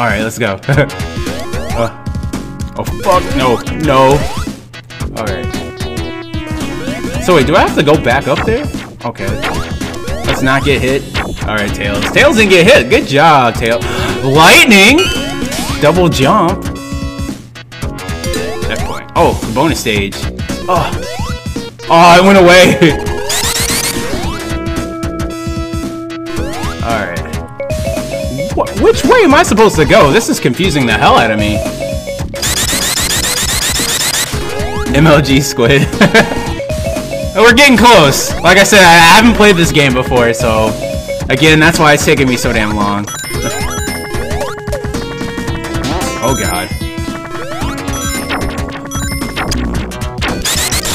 [SPEAKER 1] All right, let's go. uh, oh fuck, no, no. All right. So wait, do I have to go back up there? Okay. Let's not get hit. All right, Tails. Tails didn't get hit. Good job, Tails. Lightning. Double jump. Point. Oh, bonus stage. Oh. Oh, it went away. Which way am I supposed to go? This is confusing the hell out of me. MLG Squid. We're getting close. Like I said, I haven't played this game before, so... Again, that's why it's taking me so damn long. oh god.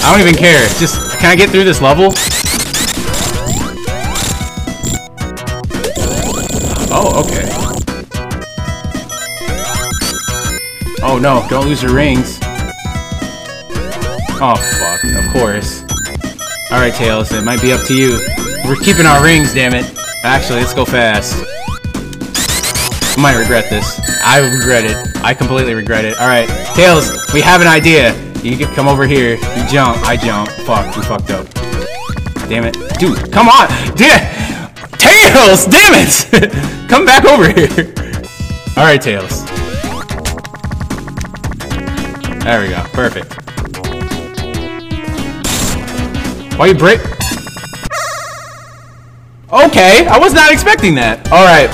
[SPEAKER 1] I don't even care. Just, can I get through this level? No, don't lose your rings. Oh fuck, of course. Alright Tails, it might be up to you. We're keeping our rings, damn it. Actually, let's go fast. I might regret this. I regret it. I completely regret it. Alright, Tails, we have an idea. You can come over here. You jump. I jump. Fuck, we fucked up. Damn it. Dude, come on! Damn! Tails! Damn it! Come back over here. Alright, Tails. There we go. Perfect. Why you break? Okay, I was not expecting that. Alright.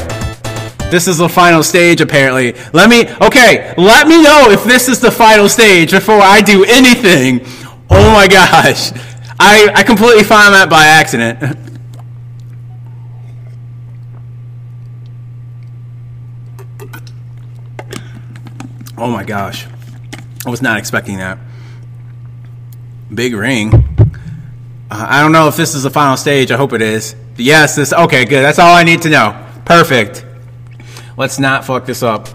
[SPEAKER 1] This is the final stage, apparently. Let me, okay, let me know if this is the final stage before I do anything. Oh my gosh. I, I completely found that by accident. Oh my gosh. I was not expecting that. Big ring. Uh, I don't know if this is the final stage. I hope it is. Yes, this. Okay, good. That's all I need to know. Perfect. Let's not fuck this up.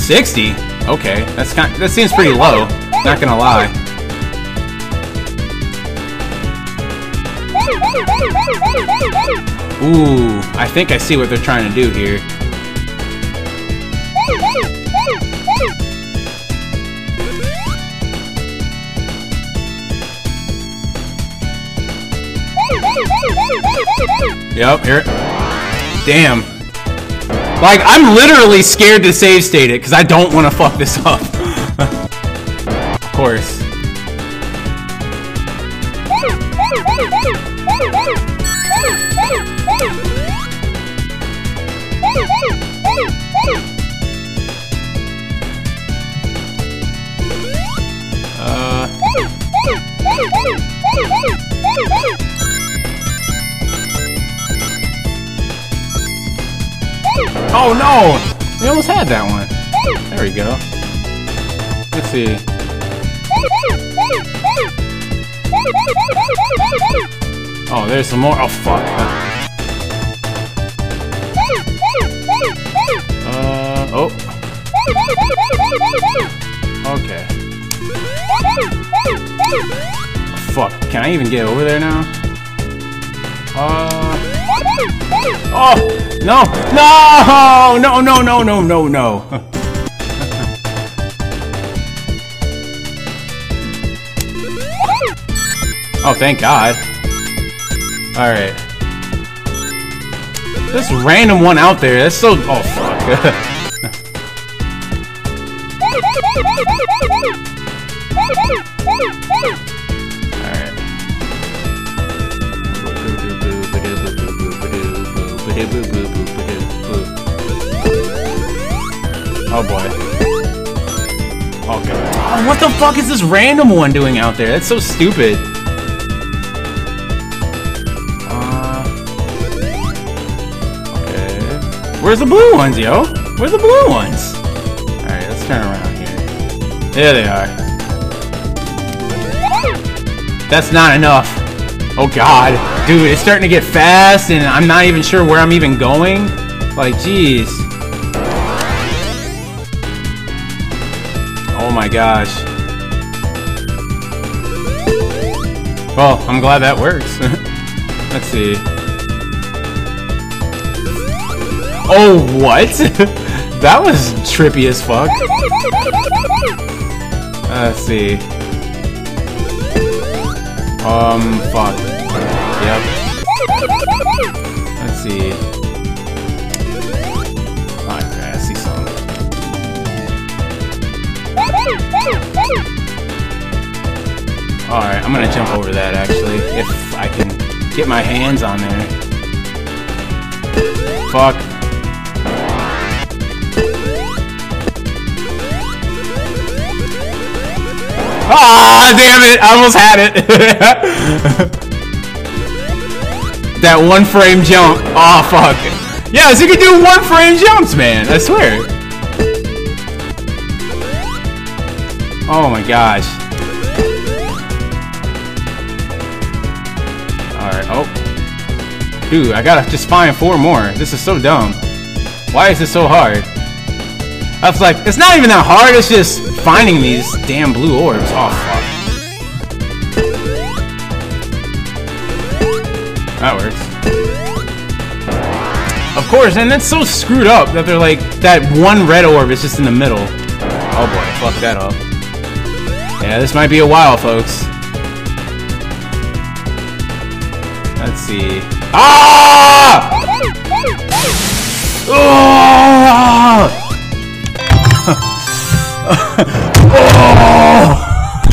[SPEAKER 1] 60? Okay, that's kind. That seems pretty low. Not gonna lie. Ooh, I think I see what they're trying to do here. Yep, here. Damn. Like, I'm literally scared to save state it, because I don't want to fuck this up. of course. Oh no! We almost had that one. There we go. Let's see. Oh, there's some more. Oh, fuck. Uh, oh. Okay. Fuck. Can I even get over there now? Uh. Oh! No! No! No, no, no, no, no, no. oh, thank God. Alright. This random one out there, that's so... Oh, fuck. Oh boy. Oh, what the fuck is this random one doing out there? That's so stupid. Uh, okay. Where's the blue ones, yo? Where's the blue ones? Alright, let's turn around here. There they are. That's not enough. Oh god. Dude, it's starting to get fast and I'm not even sure where I'm even going. Like, jeez. Oh my gosh. Well, I'm glad that works. Let's see. Oh, what? that was trippy as fuck. Let's see. Um, fuck. Yep. Let's see. Okay, I see something. Alright, I'm gonna jump over that actually, if I can get my hands on there. Fuck. Ah, damn it! I almost had it. that one frame jump. Oh, fuck. Yes, you can do one frame jumps, man. I swear. Oh my gosh. Alright, oh. Dude, I gotta just find four more. This is so dumb. Why is this so hard? I was like, it's not even that hard, it's just finding these damn blue orbs. Oh, fuck. That works. Of course, and that's so screwed up that they're like, that one red orb is just in the middle. Oh boy, fuck that up. Yeah, this might be a while, folks. Let's see. Ah! Oh! Oh!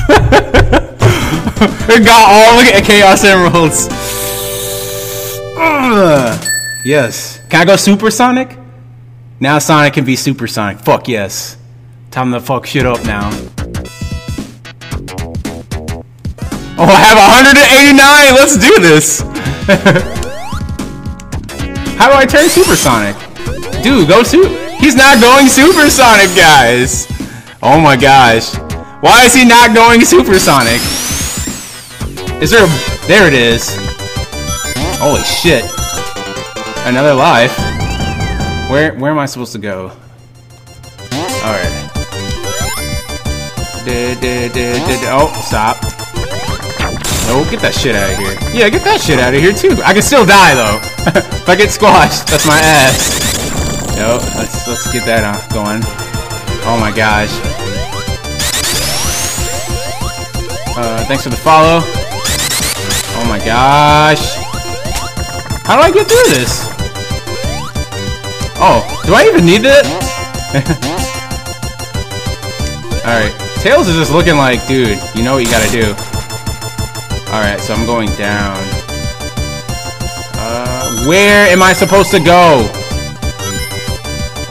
[SPEAKER 1] it got all the Chaos Emeralds. Ugh. Yes. Can I go Supersonic? Now Sonic can be Supersonic. Fuck yes. Time to fuck shit up now. Oh, I have 189! Let's do this! How do I turn Supersonic? Dude, go Super... He's not going Supersonic, guys! Oh my gosh. Why is he not going Supersonic? Is there a... There it is. Holy shit. Another life. Where where am I supposed to go? Alright. Oh, stop. Oh, get that shit out of here. Yeah, get that shit out of here too. I can still die though. if I get squashed, that's my ass. Yo, let's let's get that on going. Oh my gosh. Uh, thanks for the follow. Oh my gosh. How do I get through this? Oh, do I even need it? Alright, Tails is just looking like, dude, you know what you gotta do. Alright, so I'm going down. Uh, where am I supposed to go?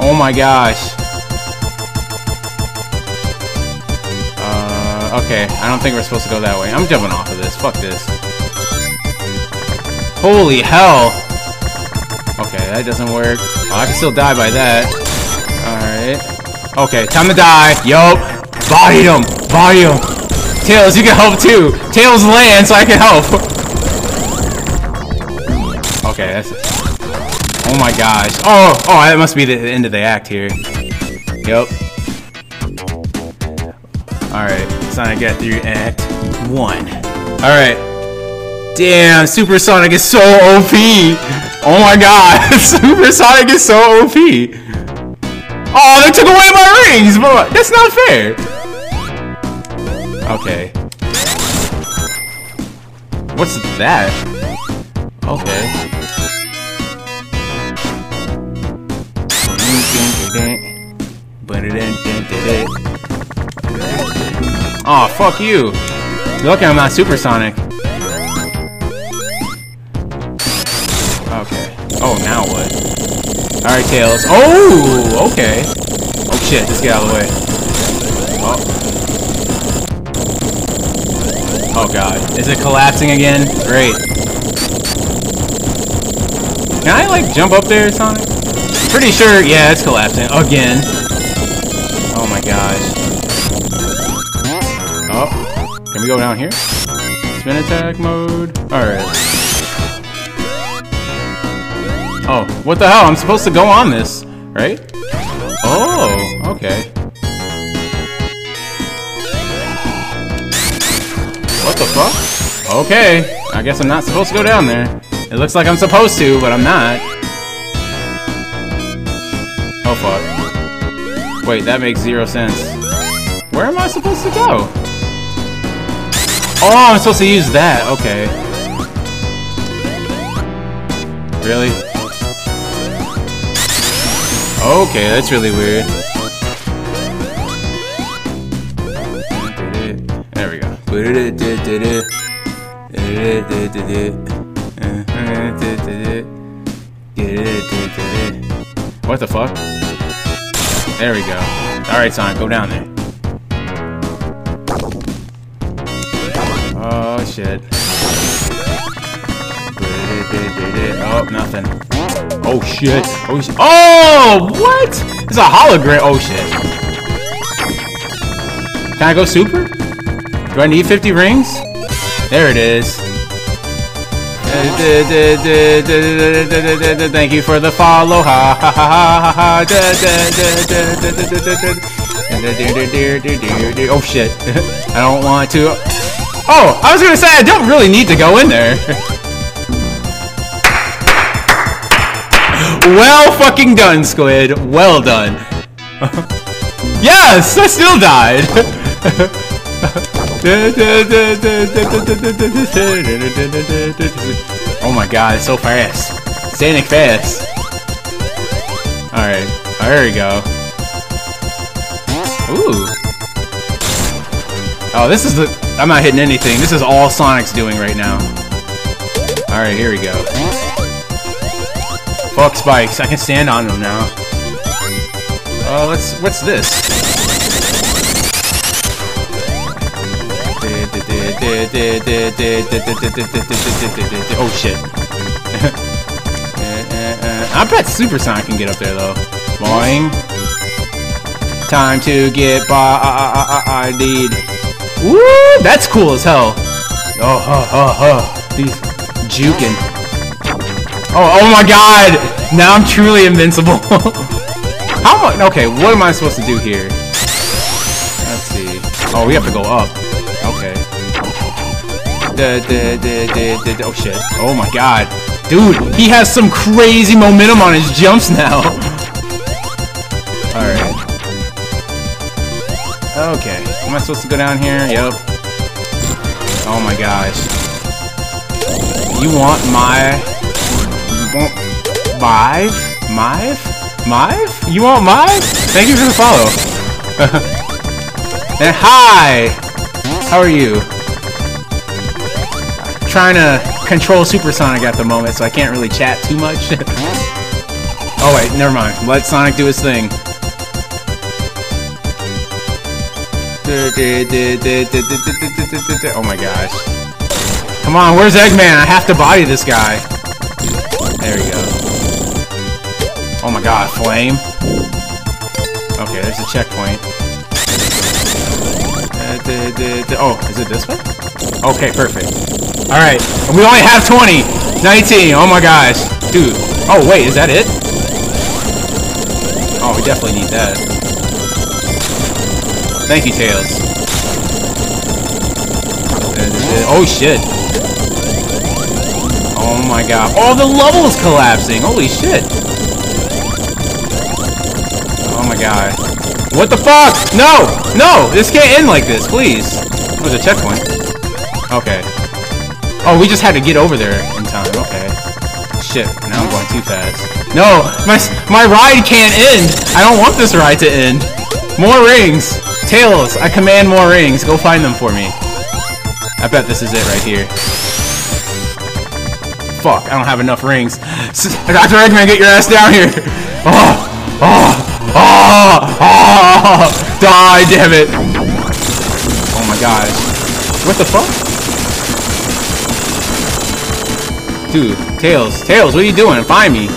[SPEAKER 1] Oh my gosh. Okay, I don't think we're supposed to go that way. I'm jumping off of this. Fuck this. Holy hell! Okay, that doesn't work. Oh, I can still die by that. Alright. Okay, time to die. Yup. Body him! Body him! Tails, you can help too! Tails land so I can help! Okay, that's it. Oh my gosh. Oh, oh, that must be the end of the act here. Yup. Alright, to get through act. one. Alright. Damn, Supersonic is so OP! Oh my god, Supersonic is so OP! Oh, they took away my rings, but that's not fair! Okay. What's that? Okay. Oh, fuck you! Lucky I'm not supersonic. Okay. Oh, now what? Alright, Tails. Oh, okay. Oh shit, just get out of the way. Oh. Oh god. Is it collapsing again? Great. Can I, like, jump up there, Sonic? Pretty sure, yeah, it's collapsing. Again. Can we go down here? Spin attack mode. Alright. Oh, what the hell? I'm supposed to go on this, right? Oh, okay. What the fuck? Okay, I guess I'm not supposed to go down there. It looks like I'm supposed to, but I'm not. Oh fuck. Wait, that makes zero sense. Where am I supposed to go? Oh, I'm supposed to use that. Okay. Really? Okay, that's really weird. There we go. What the fuck? There we go. Alright, Sonic, go down there. Shit. Oh, nothing. Oh, shit. Oh, shit. Oh, what? It's a hologram. Oh, shit. Can I go super? Do I need 50 rings? There it is. Thank you for the follow. Ha ha ha ha ha. Oh shit. I don't want to. Oh, I was gonna say I don't really need to go in there. well fucking done, Squid. Well done. yes, I still died. oh my god, it's so fast. Sonic fast. Alright, there we go. Ooh. Oh, this is the... I'm not hitting anything. This is all Sonic's doing right now. Alright, here we go. Fuck spikes. I can stand on them now. Oh, uh, let's... What's this? Oh shit. I bet Supersonic can get up there though. Boing. Time to get by. I need. Woo! That's cool as hell. Oh, oh, oh, oh. These juking. Oh, oh my god! Now I'm truly invincible. How much? Okay, what am I supposed to do here? Let's see. Oh, we have to go up. Okay. Oh shit. Oh my god. Dude, he has some crazy momentum on his jumps now. Alright. Okay. Am I supposed to go down here? Yep. Oh my gosh. You want my... You want... Mive? You want Mive? Thank you for the follow. and hi! How are you? trying to control Supersonic at the moment, so I can't really chat too much. oh wait, never mind. Let Sonic do his thing. Oh my gosh. Come on, where's Eggman? I have to body this guy. There we go. Oh my god, flame. Okay, there's a checkpoint. Oh, is it this way? Okay, perfect. Alright, we only have 20! 19, oh my gosh. Dude, oh wait, is that it? Oh, we definitely need that. Thank you, Tails. Uh, uh, oh shit. Oh my god. Oh, the levels collapsing. Holy shit. Oh my god. What the fuck? No! No! This can't end like this, please. There's a checkpoint. Okay. Oh, we just had to get over there in time. Okay. Shit. Now I'm going too fast. No! My, my ride can't end! I don't want this ride to end. More rings! Tails, I command more rings. Go find them for me. I bet this is it right here. Fuck, I don't have enough rings. Dr. Eggman, get your ass down here! Oh! Oh! Oh! Oh! Die, damn it! Oh my gosh. What the fuck? Dude, Tails, Tails, what are you doing? Find me.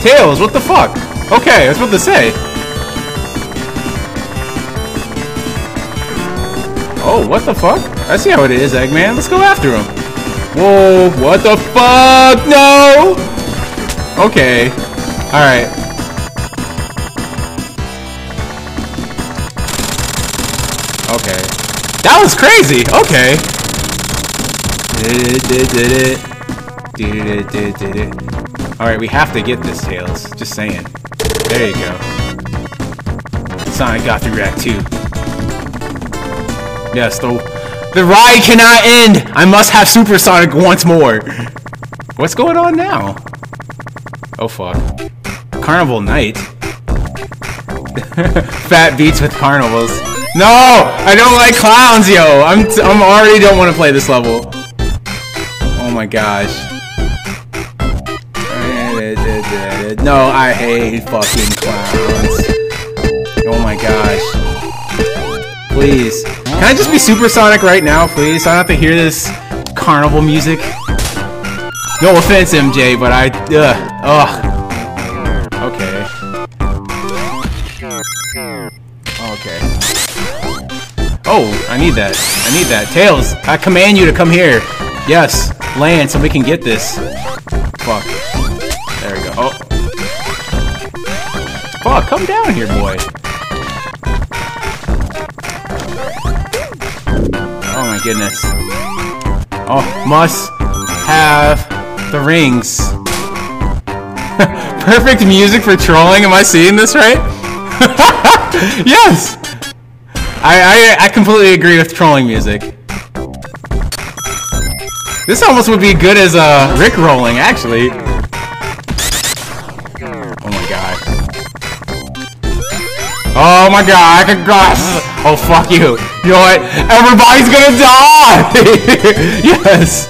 [SPEAKER 1] Tails, what the fuck? Okay, I was about to say. Oh, what the fuck? I see how it is, Eggman. Let's go after him. Whoa, what the fuck? No! Okay. Alright. Okay. That was crazy! Okay. Alright, we have to get this, Tails. Just saying. There you go. Sonic got through Act 2. Yes, the, the ride cannot end! I must have Supersonic once more! What's going on now? Oh fuck. Carnival Night? Fat beats with carnivals. No! I don't like clowns, yo! I'm, t I'm already don't want to play this level. Oh my gosh. No, I hate fucking clowns. Oh my gosh. Please. Can I just be supersonic right now, please? I don't have to hear this carnival music. No offense, MJ, but I... Ugh. Ugh. Okay. Okay. Oh, I need that. I need that. Tails, I command you to come here. Yes, land so we can get this. Fuck. There we go. Oh. Fuck, come down here, boy. Goodness. Oh, must have the rings. Perfect music for trolling. Am I seeing this right? yes! I, I, I completely agree with trolling music. This almost would be good as uh, Rick rolling, actually. Oh my god. Oh my god, I. Oh fuck you. You know what? Everybody's gonna die! yes!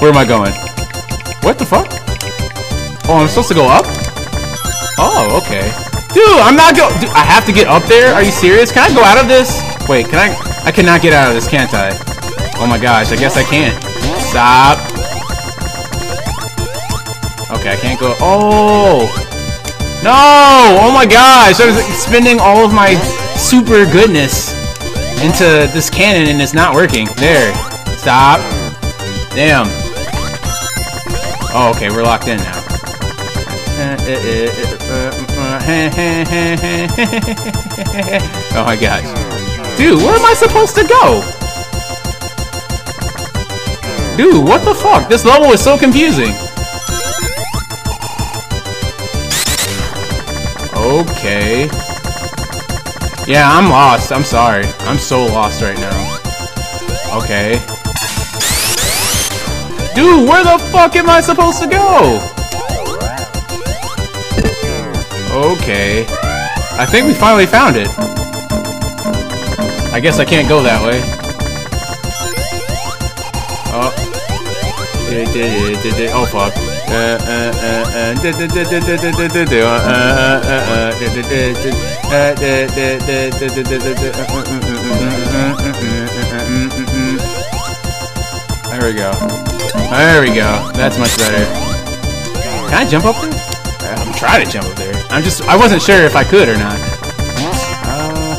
[SPEAKER 1] Where am I going? What the fuck? Oh, I'm supposed to go up? Oh, okay. Dude, I'm not go- Dude, I have to get up there? Are you serious? Can I go out of this? Wait, can I- I cannot get out of this, can't I? Oh my gosh, I guess I can't. Stop. Okay, I can't go- Oh! No! Oh my gosh! I was spending all of my super goodness into this cannon and it's not working. There. Stop. Damn. Oh, okay, we're locked in now. oh my gosh. Dude, where am I supposed to go? Dude, what the fuck? This level is so confusing. Okay. Yeah, I'm lost. I'm sorry. I'm so lost right now. Okay. Dude, where the fuck am I supposed to go? Okay. I think we finally found it. I guess I can't go that way. Oh. Oh fuck. There we go. There we go. That's much better. Can I jump up there? I'm trying to jump up there. I'm just, I wasn't sure if I could or not. Uh,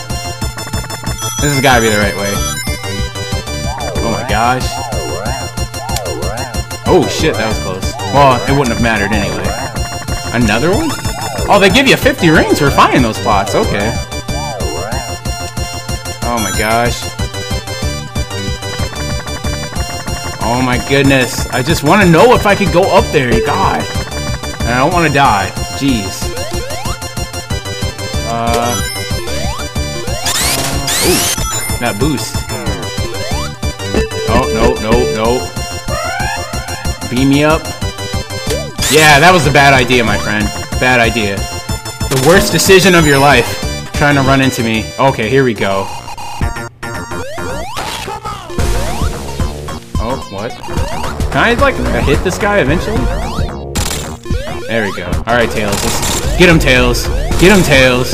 [SPEAKER 1] this has got to be the right way. Oh my gosh. Oh shit, that was close. Well, it wouldn't have mattered anyway. Another one? Oh, they give you 50 rings for finding those pots. Okay. Oh my gosh. Oh my goodness. I just want to know if I could go up there. God. And I don't want to die. Jeez. Uh. Ooh. That boost. Oh, no, no, no. Beam me up. Yeah, that was a bad idea, my friend. Bad idea. The worst decision of your life. Trying to run into me. Okay, here we go. Oh, what? Can I, like, hit this guy eventually? There we go. Alright, Tails. Let's get him, Tails. Get him, Tails.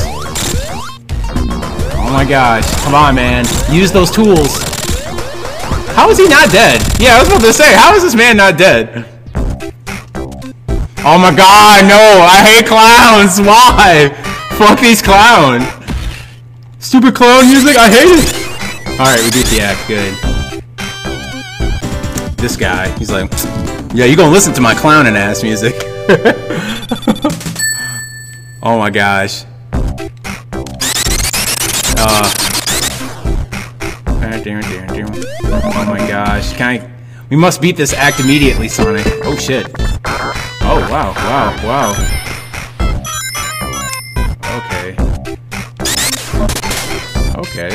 [SPEAKER 1] Oh my gosh. Come on, man. Use those tools. How is he not dead? Yeah, I was about to say, how is this man not dead? Oh my god, no! I hate clowns! Why? Fuck these clowns! Stupid clown music, I hate it! Alright, we beat the act, good. This guy, he's like, yeah, you gonna listen to my clowning ass music. oh my gosh. Uh. Oh my gosh, can I... We must beat this act immediately, Sonic. Oh shit. Oh, wow, wow, wow. Okay. Okay.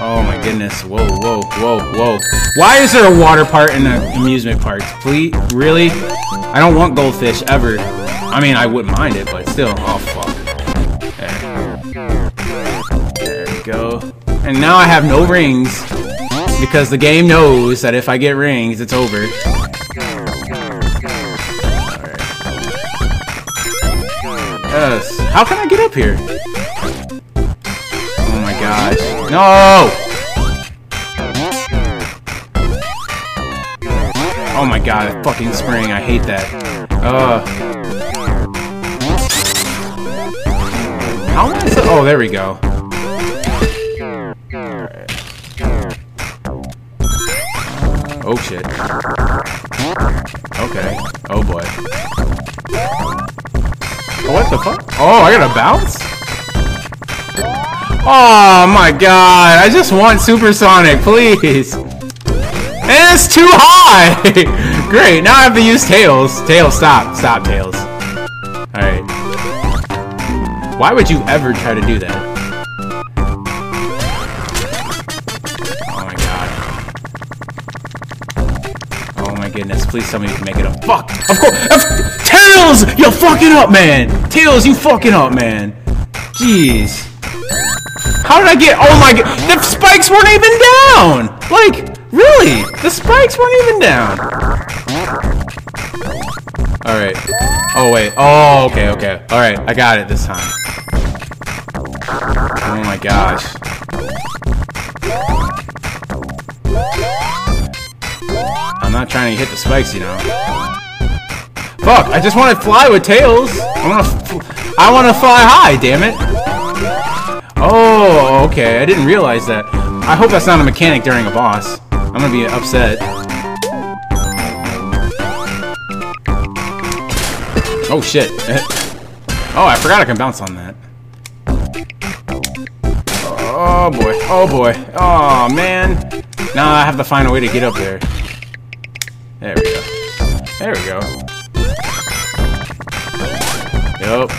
[SPEAKER 1] Oh my goodness. Whoa, whoa, whoa, whoa. Why is there a water part in the amusement park? Please? Really? I don't want goldfish, ever. I mean, I wouldn't mind it, but still. Oh, fuck. There. There we go. And now I have no rings. Because the game knows that if I get rings, it's over. Yes. How can I get up here? Oh my gosh. No! Oh my god, fucking spring. I hate that. Ugh. How am I so Oh, there we go. Oh shit. Okay. Oh boy. What the fuck? Oh, I gotta bounce? Oh my god, I just want Supersonic, please. And it's too high! Great, now I have to use Tails. Tails, stop. Stop, Tails. Alright. Why would you ever try to do that? Please tell me you can make it up. Fuck! Of course! Of Tails! You're fucking up, man! Tails, you fucking up, man. Jeez. How did I get- Oh my god! The spikes weren't even down! Like, really? The spikes weren't even down. Alright. Oh, wait. Oh, okay, okay. Alright, I got it this time. Oh my gosh. I'm not trying to hit the spikes, you know. Fuck, I just want to fly with tails. I want to I want to fly high, damn it. Oh, okay. I didn't realize that. I hope that's not a mechanic during a boss. I'm gonna be upset. Oh, shit. oh, I forgot I can bounce on that. Oh, boy. Oh, boy. Oh, man. Now I have to find a way to get up there. There we go. Yep.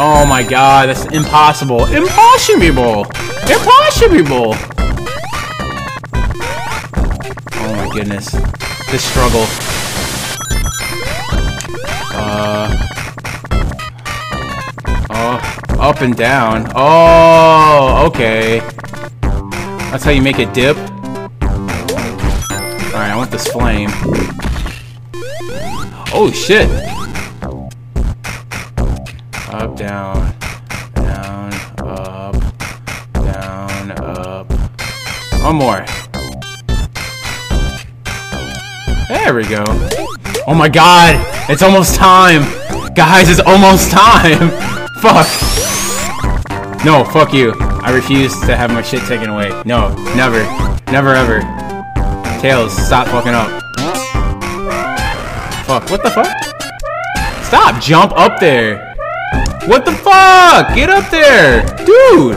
[SPEAKER 1] Oh my god, that's impossible. Impossible! Impossible! Oh my goodness. This struggle. Uh... Oh, up and down. Oh, okay. That's how you make a dip. Alright, this flame. Oh shit! Up, down, down, up, down, up. One more. There we go. Oh my god! It's almost time! Guys, it's almost time! fuck! No, fuck you. I refuse to have my shit taken away. No, never. Never ever. Tails, stop fucking up. Fuck, what the fuck? Stop! Jump up there! What the fuck? Get up there! Dude!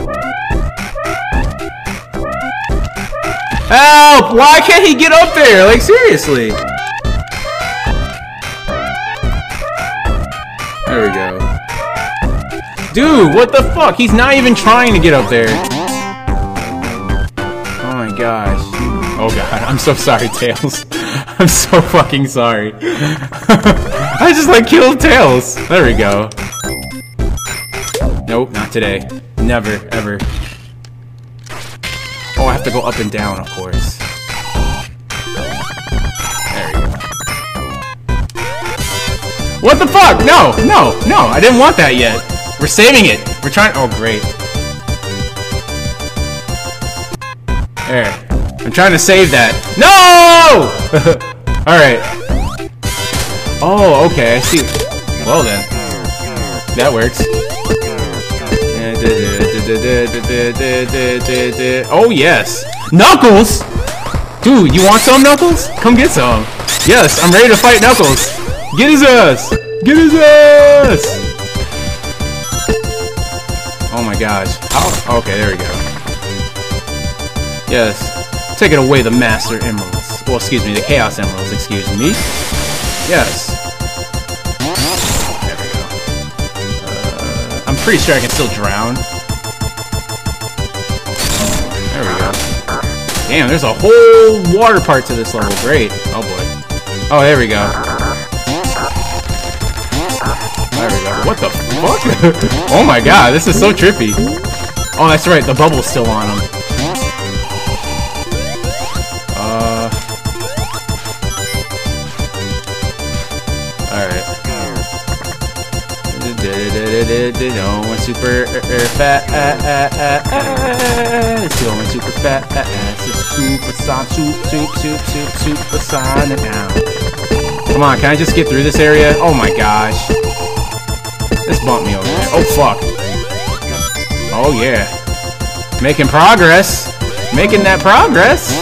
[SPEAKER 1] Help! Why can't he get up there? Like, seriously. There we go. Dude, what the fuck? He's not even trying to get up there. I'm so sorry, Tails. I'm so fucking sorry. I just like killed Tails. There we go. Nope, not today. Never, ever. Oh, I have to go up and down, of course. There you go. What the fuck? No, no, no, I didn't want that yet. We're saving it. We're trying- oh, great. There. I'm trying to save that. No! Alright. Oh, okay, I see. Well then. That works. Oh, yes. Knuckles! Dude, you want some, Knuckles? Come get some. Yes, I'm ready to fight Knuckles. Get his ass! Get his ass! Oh my gosh. Okay, there we go. Yes. Take it away, the Master Emeralds. Well, excuse me, the Chaos Emeralds, excuse me. Yes. There we go. Uh, I'm pretty sure I can still drown. There we go. Damn, there's a whole water part to this level. Great. Oh boy. Oh, there we go. There we go. What the fuck? oh my god, this is so trippy. Oh, that's right, the bubble's still on him. No one super fat. It's going super fat. It's super son, soup, soup, soup, super sonic now. Come on, can I just get through this area? Oh my gosh. This bumped me over. Oh fuck. Oh yeah. Making progress. Making that progress.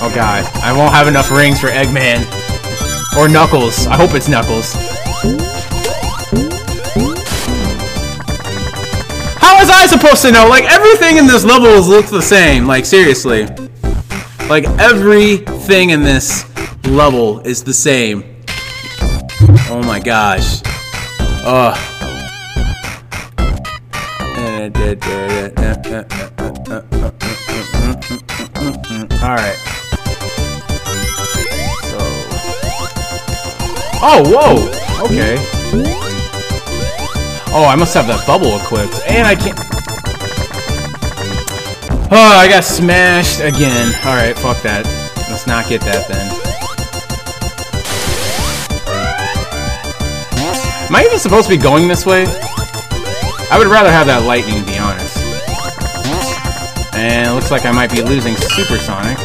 [SPEAKER 1] Oh god. I won't have enough rings for Eggman. Or Knuckles. I hope it's Knuckles. Was I supposed to know? Like, everything in this level looks the same. Like, seriously. Like, everything in this level is the same. Oh my gosh. Ugh. Alright. Oh, whoa! Okay. Oh, I must have that bubble equipped. And I can't... Oh, I got smashed again. Alright, fuck that. Let's not get that then. Am I even supposed to be going this way? I would rather have that lightning, to be honest. And it looks like I might be losing Supersonic.